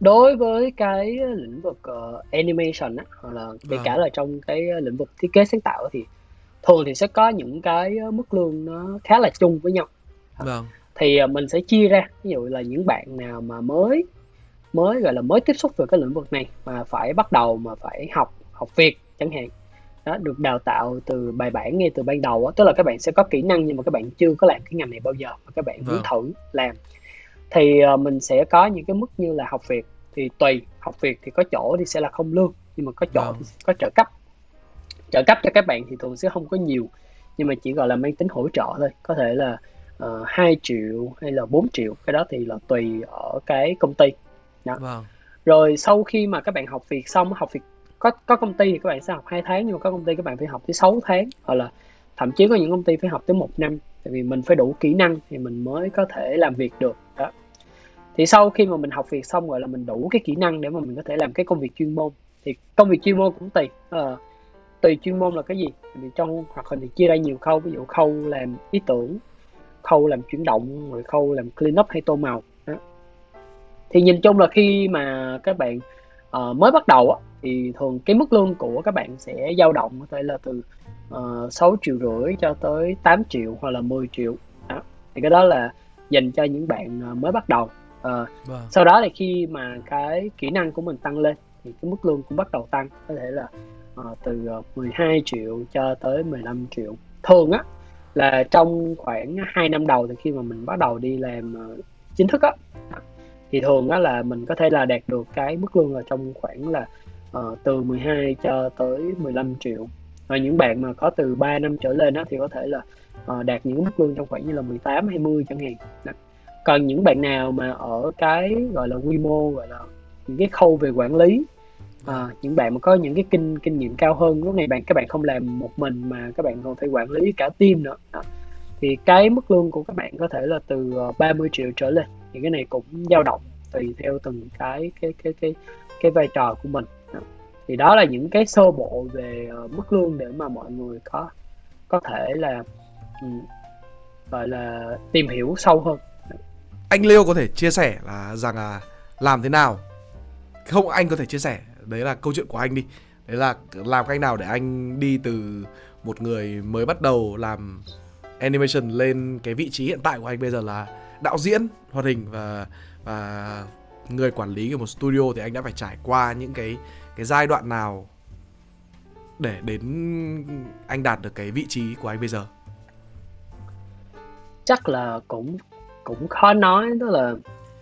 đối với cái lĩnh vực uh, animation á hoặc là kể vâng. cả là trong cái lĩnh vực thiết kế sáng tạo thì thường thì sẽ có những cái mức lương nó khá là chung với nhau. Vâng. Thì uh, mình sẽ chia ra. Ví dụ là những bạn nào mà mới mới gọi là mới tiếp xúc về cái lĩnh vực này mà phải bắt đầu mà phải học học việc chẳng hạn. Đó được đào tạo từ bài bản ngay từ ban đầu đó. tức là các bạn sẽ có kỹ năng nhưng mà các bạn chưa có làm cái ngành này bao giờ mà các bạn muốn Vâng. thử làm. Thì uh, mình sẽ có những cái mức như là học việc thì tùy. Học việc thì có chỗ thì sẽ là không lương nhưng mà có chỗ Vâng. thì có trợ cấp trợ cấp cho các bạn thì thường sẽ không có nhiều nhưng mà chỉ gọi là mang tính hỗ trợ thôi. Có thể là uh, 2 triệu hay là 4 triệu cái đó thì là tùy ở cái công ty. Vâng. Rồi sau khi mà các bạn học việc xong học việc có có công ty thì các bạn sẽ học 2 tháng nhưng mà có công ty các bạn phải học tới 6 tháng hoặc là thậm chí có những công ty phải học tới một năm tại vì mình phải đủ kỹ năng thì mình mới có thể làm việc được. Đó. Thì sau khi mà mình học việc xong gọi là mình đủ cái kỹ năng để mà mình có thể làm cái công việc chuyên môn thì công việc chuyên môn cũng tùy. Ờ, tùy chuyên môn là cái gì. Vì trong hoạt hình thì chia ra nhiều khâu ví dụ khâu làm ý tưởng khâu làm chuyển động rồi khâu làm clean up hay tô màu. Đó. thì nhìn chung là khi mà các bạn ờ, mới bắt đầu á, thì thường cái mức lương của các bạn sẽ dao động có thể là từ uh, 6 triệu rưỡi cho tới 8 triệu hoặc là 10 triệu. Đó. thì cái đó là dành cho những bạn ờ, mới bắt đầu. Ờ, vâng. sau đó thì khi mà cái kỹ năng của mình tăng lên thì cái mức lương cũng bắt đầu tăng. Có thể là uh, từ ờ, 12 triệu cho tới 15 triệu. Thường á là trong khoảng 2 năm đầu thì khi mà mình bắt đầu đi làm ờ, chính thức á thì thường á là mình có thể là đạt được cái mức lương là trong khoảng là uh, từ 12 cho tới 15 triệu. Và những bạn mà có từ 3 năm trở lên á thì có thể là uh, đạt những mức lương trong khoảng như là 18 20 chẳng hạn. Đó. còn những bạn nào mà ở cái gọi là quy mô gọi là những cái khâu về quản lý à, những bạn mà có những cái kinh kinh nghiệm cao hơn lúc này bạn các bạn không làm một mình mà các bạn còn phải quản lý cả team nữa. À, thì cái mức lương của các bạn có thể là từ ờ, 30 triệu trở lên. Thì cái này cũng dao động tùy theo từng cái cái cái cái cái vai trò của mình. À, thì đó là những cái sơ bộ về ờ, mức lương để mà mọi người có có thể là um, gọi là tìm hiểu sâu hơn. Anh Leo có thể chia sẻ là rằng là làm thế nào? Không anh có thể chia sẻ đấy là câu chuyện của anh đi. Đấy là làm cách nào để anh đi từ một người mới bắt đầu làm animation lên cái vị trí hiện tại của anh bây giờ là đạo diễn, hoạt hình và và người quản lý của một studio thì anh đã phải trải qua những cái cái giai đoạn nào để đến anh đạt được cái vị trí của anh bây giờ? Chắc là cũng cũng khó nói, tức là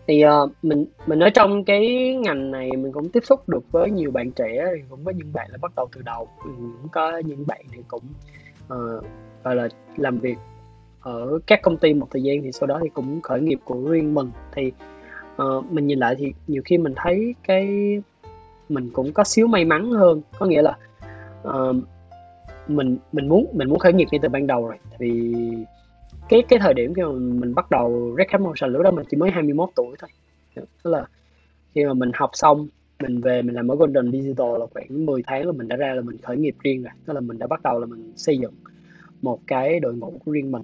thì uh, mình mình ở trong cái ngành này mình cũng tiếp xúc được với nhiều bạn trẻ thì cũng có những bạn là bắt đầu từ đầu. Ừ, cũng có những bạn thì cũng ờ, gọi là làm việc ở các công ty một thời gian thì sau đó thì cũng khởi nghiệp của riêng mình. Thì uh, mình nhìn lại thì nhiều khi mình thấy cái mình cũng có xíu may mắn hơn. Có nghĩa là uh, mình mình muốn mình muốn khởi nghiệp ngay từ ban đầu rồi. Vì cái cái thời điểm khi mà mình bắt đầu Red Hat Motion, lúc đó mình chỉ mới 21 tuổi thôi. Tức là khi mà mình học xong, mình về mình làm ở Golden Digital là khoảng 10 tháng là mình đã ra là mình khởi nghiệp riêng rồi. Tức là mình đã bắt đầu là mình xây dựng một cái đội ngũ của riêng mình.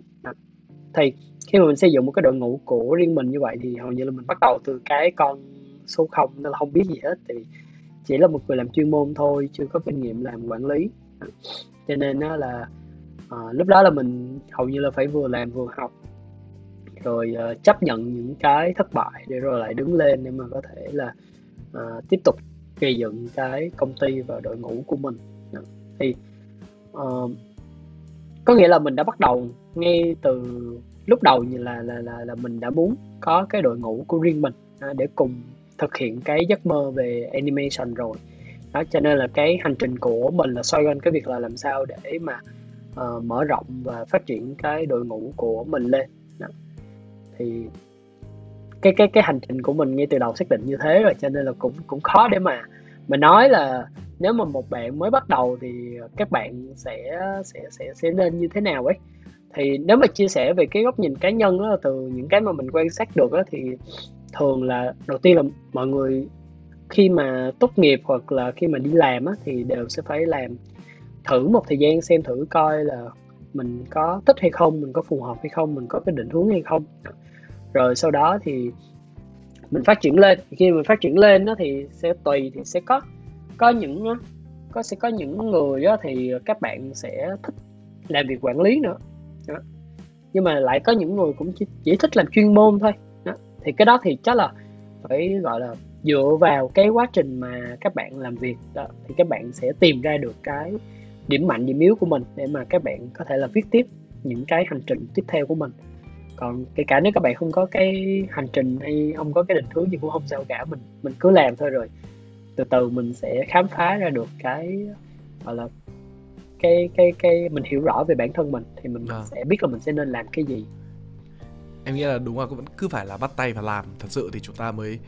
Thì khi mà mình xây dựng một cái đội ngũ của riêng mình như vậy thì hầu như là mình bắt đầu từ cái con số không nên là không biết gì hết. Thì chỉ là một người làm chuyên môn thôi, chưa có kinh nghiệm làm quản lý. Cho nên á là à, lúc đó là mình hầu như là phải vừa làm vừa học. Rồi uh, chấp nhận những cái thất bại để rồi lại đứng lên để mà có thể là uh, tiếp tục gây dựng cái công ty và đội ngũ của mình. Thì uh, có nghĩa là mình đã bắt đầu ngay từ lúc đầu như là là là là mình đã muốn có cái đội ngũ của riêng mình uh, để cùng thực hiện cái giấc mơ về animation rồi. Đó cho nên là cái hành trình của mình là xoay quanh cái việc là làm sao để mà uh, mở rộng và phát triển cái đội ngũ của mình lên Đó. thì cái cái cái hành trình của mình ngay từ đầu xác định như thế rồi cho nên là cũng cũng khó để mà mà nói là nếu mà một bạn mới bắt đầu thì các bạn sẽ sẽ sẽ sẽ nên như thế nào ấy thì nếu mà chia sẻ về cái góc nhìn cá nhân đó, từ những cái mà mình quan sát được đó, thì thường là đầu tiên là mọi người khi mà tốt nghiệp hoặc là khi mà đi làm á, thì đều sẽ phải làm thử một thời gian xem thử coi là mình có thích hay không mình có phù hợp hay không mình có cái định hướng hay không. Rồi sau đó thì mình phát triển lên. Khi mình phát triển lên đó thì sẽ tùy thì sẽ có có những có sẽ có những người đó thì các bạn sẽ thích làm việc quản lý nữa. Đó. nhưng mà lại có những người cũng chỉ, chỉ thích làm chuyên môn thôi. Đó. thì cái đó thì chắc là phải gọi là dựa vào cái quá trình mà các bạn làm việc. Đó, thì các bạn sẽ tìm ra được cái điểm mạnh điểm yếu của mình để mà các bạn có thể là viết tiếp những cái hành trình tiếp theo của mình. Còn kể cả nếu các bạn không có cái hành trình hay không có cái định hướng gì cũng không sao cả mình mình cứ làm thôi rồi. Từ từ mình sẽ khám phá ra được cái gọi là cái cái cái mình hiểu rõ về bản thân mình thì mình à. sẽ biết là mình sẽ nên làm cái gì. Em nghĩ là đúng là vẫn cứ phải là bắt tay và làm. Thật sự thì chúng ta mới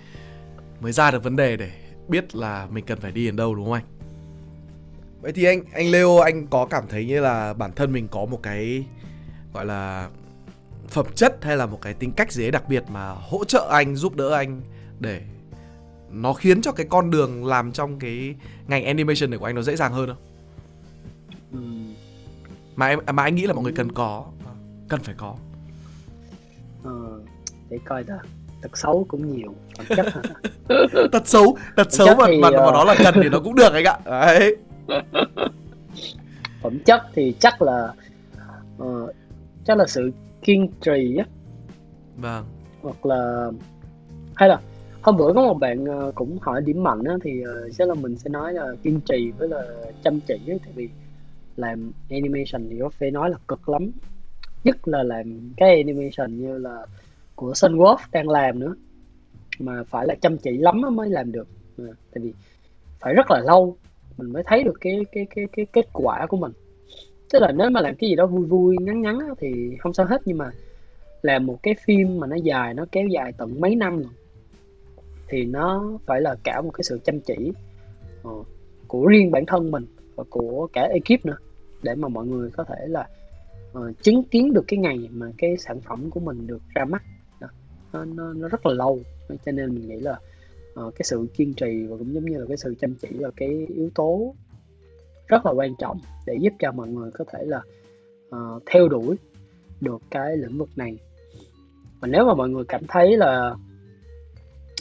mới ra được vấn đề để biết là mình cần phải đi đến đâu đúng không anh vậy thì anh anh Leo anh có cảm thấy như là bản thân mình có một cái gọi là phẩm chất hay là một cái tính cách gì ấy đặc biệt mà hỗ trợ anh giúp đỡ anh để nó khiến cho cái con đường làm trong cái ngành animation này của anh nó dễ dàng hơn không? Ừ. Mà em mà anh nghĩ là mọi người cần có, cần phải có. Ờ, để coi ta tật xấu cũng nhiều phẩm chất tật xấu tật xấu mà, thì, mà, mà nó là cần thì nó cũng được anh ạ đấy phẩm chất thì chắc là uh, chắc là sự kiên trì á. Vâng. Hoặc là hay là hôm bữa có một bạn uh, cũng hỏi điểm mạnh á thì uh, chắc là mình sẽ nói là kiên trì với là chăm chỉ á tại vì làm animation thì có phải nói là cực lắm. Nhất là làm cái animation như là của Sunwolf đang làm nữa. Mà phải là chăm chỉ lắm mới làm được. À, tại vì phải rất là lâu mình mới thấy được cái cái cái cái kết quả của mình. Tức là nếu mà làm cái gì đó vui vui ngắn ngắn thì không sao hết nhưng mà làm một cái phim mà nó dài nó kéo dài tận mấy năm rồi thì nó phải là cả một cái sự chăm chỉ uh, của riêng bản thân mình và của cả ekip nữa để mà mọi người có thể là uh, chứng kiến được cái ngày mà cái sản phẩm của mình được ra mắt. Nó, nó, nó rất là lâu cho nên mình nghĩ là uh, cái sự kiên trì và cũng giống như là cái sự chăm chỉ là cái yếu tố rất là quan trọng để giúp cho mọi người có thể là uh, theo đuổi được cái lĩnh vực này. Và nếu mà mọi người cảm thấy là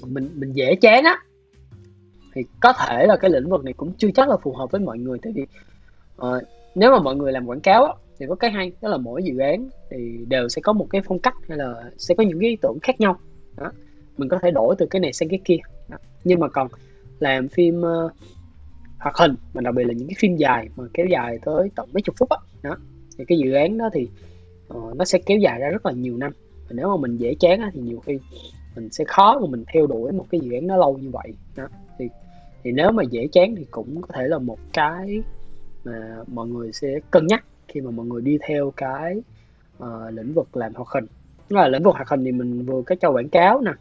mình mình dễ chán á thì có thể là cái lĩnh vực này cũng chưa chắc là phù hợp với mọi người. Tại vì uh, nếu mà mọi người làm quảng cáo á, thì có cái hay đó là mỗi dự án thì đều sẽ có một cái phong cách hay là sẽ có những cái ý tưởng khác nhau. Đó. mình có thể đổi từ cái này sang cái kia đó. nhưng mà còn làm phim uh, hoạt hình mà đặc biệt là những cái phim dài mà kéo dài tới tận mấy chục phút á. Đó. đó thì cái dự án đó thì uh, nó sẽ kéo dài ra rất là nhiều năm. Và nếu mà mình dễ chán á, thì nhiều khi mình sẽ khó mà mình theo đuổi một cái dự án nó lâu như vậy. Đó. Thì thì nếu mà dễ chán thì cũng có thể là một cái mà mọi người sẽ cân nhắc khi mà mọi người đi theo cái uh, lĩnh vực làm hoạt hình. Là lĩnh vực hoạt hình thì mình vừa cái cho quảng cáo nè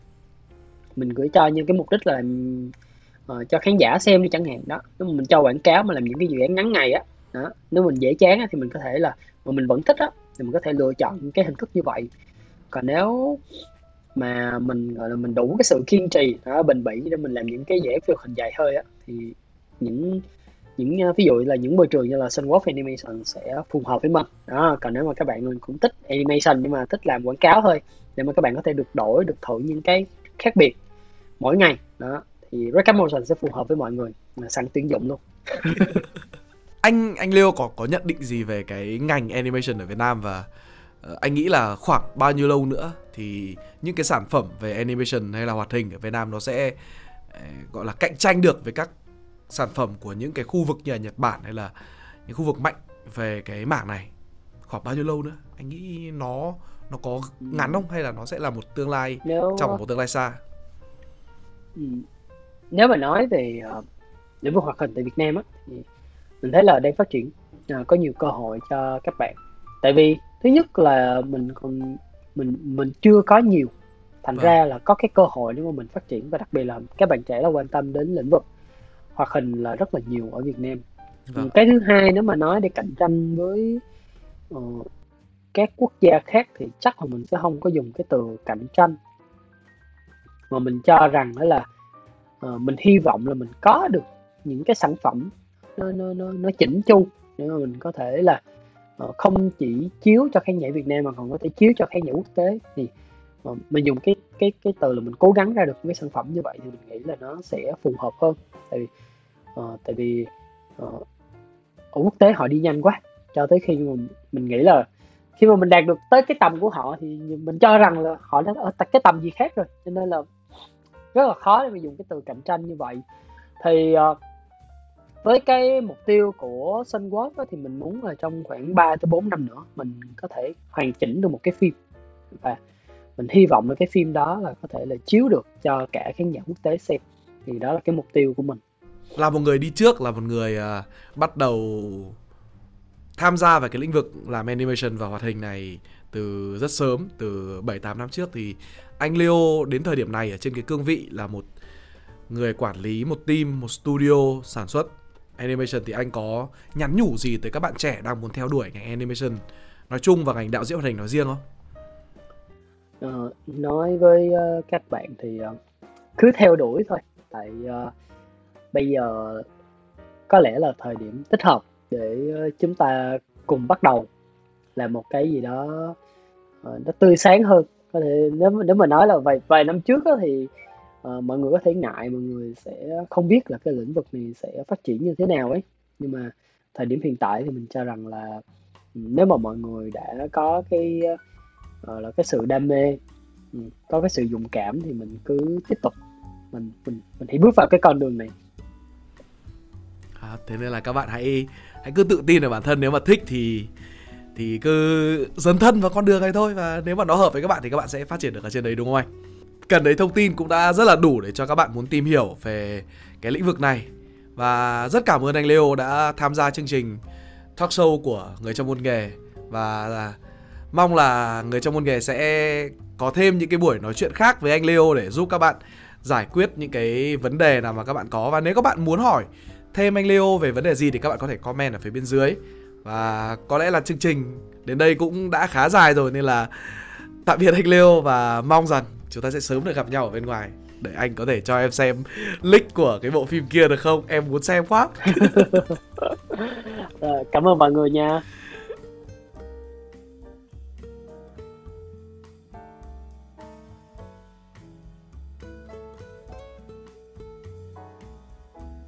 mình gửi cho những cái mục đích là uh, cho khán giả xem đi chẳng hạn đó. Nếu mà mình cho quảng cáo mà làm những cái dự án ngắn ngày á đó. Nếu mình dễ chán á, thì mình có thể là mà mình vẫn thích á thì mình có thể lựa chọn những cái hình thức như vậy. Còn nếu mà mình gọi là mình đủ cái sự kiên trì đó, bền bỉ để mình làm những cái dễ phiêu hình dài hơi á thì những những ờ, ví dụ là những môi trường như là Sunwolf Animation sẽ phù hợp với mình. Đó còn nếu mà các bạn cũng thích animation nhưng mà thích làm quảng cáo thôi để mà các bạn có thể được đổi được thử những cái khác biệt mỗi ngày. Đó thì Red Motion sẽ phù hợp với mọi người. Sẵn tuyển dụng luôn. Anh anh Leo có có nhận định gì về cái ngành animation ở Việt Nam và uh, anh nghĩ là khoảng bao nhiêu lâu nữa thì những cái sản phẩm về animation hay là hoạt hình ở Việt Nam nó sẽ uh, gọi là cạnh tranh được với các sản phẩm của những cái khu vực như là Nhật Bản hay là những khu vực mạnh về cái mảng này? Khoảng bao nhiêu lâu nữa? Anh nghĩ nó nó có ngắn không? Hay là nó sẽ là một tương lai nếu... trong một tương lai xa ừ. nếu mà nói về uh, lĩnh vực hoạt hình tại Việt Nam á thì mình thấy là đang phát triển uh, có nhiều cơ hội cho các bạn tại vì thứ nhất là mình còn mình mình chưa có nhiều thành vâng. ra là có cái cơ hội để mà mình phát triển và đặc biệt là các bạn trẻ là quan tâm đến lĩnh vực hoạt hình là rất là nhiều ở Việt Nam vâng. cái thứ hai nếu mà nói để cạnh tranh với uh, các quốc gia khác thì chắc là mình sẽ không có dùng cái từ cạnh tranh mà mình cho rằng đó là uh, mình hy vọng là mình có được những cái sản phẩm nó nó nó, nó chỉnh chu để mà mình có thể là uh, không chỉ chiếu cho khán giả Việt Nam mà còn có thể chiếu cho khán giả quốc tế. Thì uh, mình dùng cái cái cái từ là mình cố gắng ra được cái sản phẩm như vậy thì mình nghĩ là nó sẽ phù hợp hơn. Tại vì uh, tại vì uh, ở quốc tế họ đi nhanh quá cho tới khi mà mình nghĩ là khi mà mình đạt được tới cái tầm của họ thì mình cho rằng là họ đã ở cái tầm gì khác rồi. Cho nên là rất là khó để mà dùng cái từ cạnh tranh như vậy. Thì uh, với cái mục tiêu của Sunwatch thì mình muốn là trong khoảng 3 tới 4 năm nữa mình có thể hoàn chỉnh được một cái phim. Và mình hy vọng là cái phim đó là có thể là chiếu được cho cả khán giả quốc tế xem. Thì đó là cái mục tiêu của mình. Là một người đi trước là một người uh, bắt đầu tham gia vào cái lĩnh vực làm animation và hoạt hình này từ rất sớm từ 7 8 năm trước thì anh Leo đến thời điểm này ở trên cái cương vị là một người quản lý một team, một studio sản xuất animation thì anh có nhắn nhủ gì tới các bạn trẻ đang muốn theo đuổi ngành animation nói chung và ngành đạo diễn hoạt hình nói riêng không? Uh, nói với uh, các bạn thì uh, cứ theo đuổi thôi tại uh, bây giờ có lẽ là thời điểm thích hợp để ờ, chúng ta cùng bắt đầu. Làm một cái gì đó ờ, nó tươi sáng hơn. Có thể nếu nếu mà nói là vài vài năm trước đó, thì uh, mọi người có thể ngại mọi người sẽ không biết là cái lĩnh vực này sẽ phát triển như thế nào ấy. Nhưng mà thời điểm hiện tại thì mình cho rằng là ừ, nếu mà mọi người đã có cái uh, là cái sự đam mê ừ, có cái sự dùng cảm thì mình cứ tiếp tục. Mình mình mình hãy bước vào cái con đường này. À, thế nên là các bạn hãy hãy cứ tự tin vào bản thân, nếu mà thích thì thì cứ dấn thân vào con đường này thôi. Và nếu mà nó hợp với các bạn thì các bạn sẽ phát triển được ở trên đấy, đúng không anh? Cần đấy thông tin cũng đã rất là đủ để cho các bạn muốn tìm hiểu về cái lĩnh vực này. Và rất cảm ơn anh Leo đã tham gia chương trình talk show của người trong môn nghề. Và là, mong là người trong môn nghề sẽ có thêm những cái buổi nói chuyện khác với anh Leo để giúp các bạn giải quyết những cái vấn đề nào mà các bạn có. Và nếu các bạn muốn hỏi thêm anh Leo về vấn đề gì thì các bạn có thể comment ở phía bên dưới và có lẽ là chương trình đến đây cũng đã khá dài rồi nên là tạm biệt anh Leo và mong rằng chúng ta sẽ sớm được gặp nhau ở bên ngoài để anh có thể cho em xem link của cái bộ phim kia được không? Em muốn xem quá. Ờ, cảm ơn mọi người nha.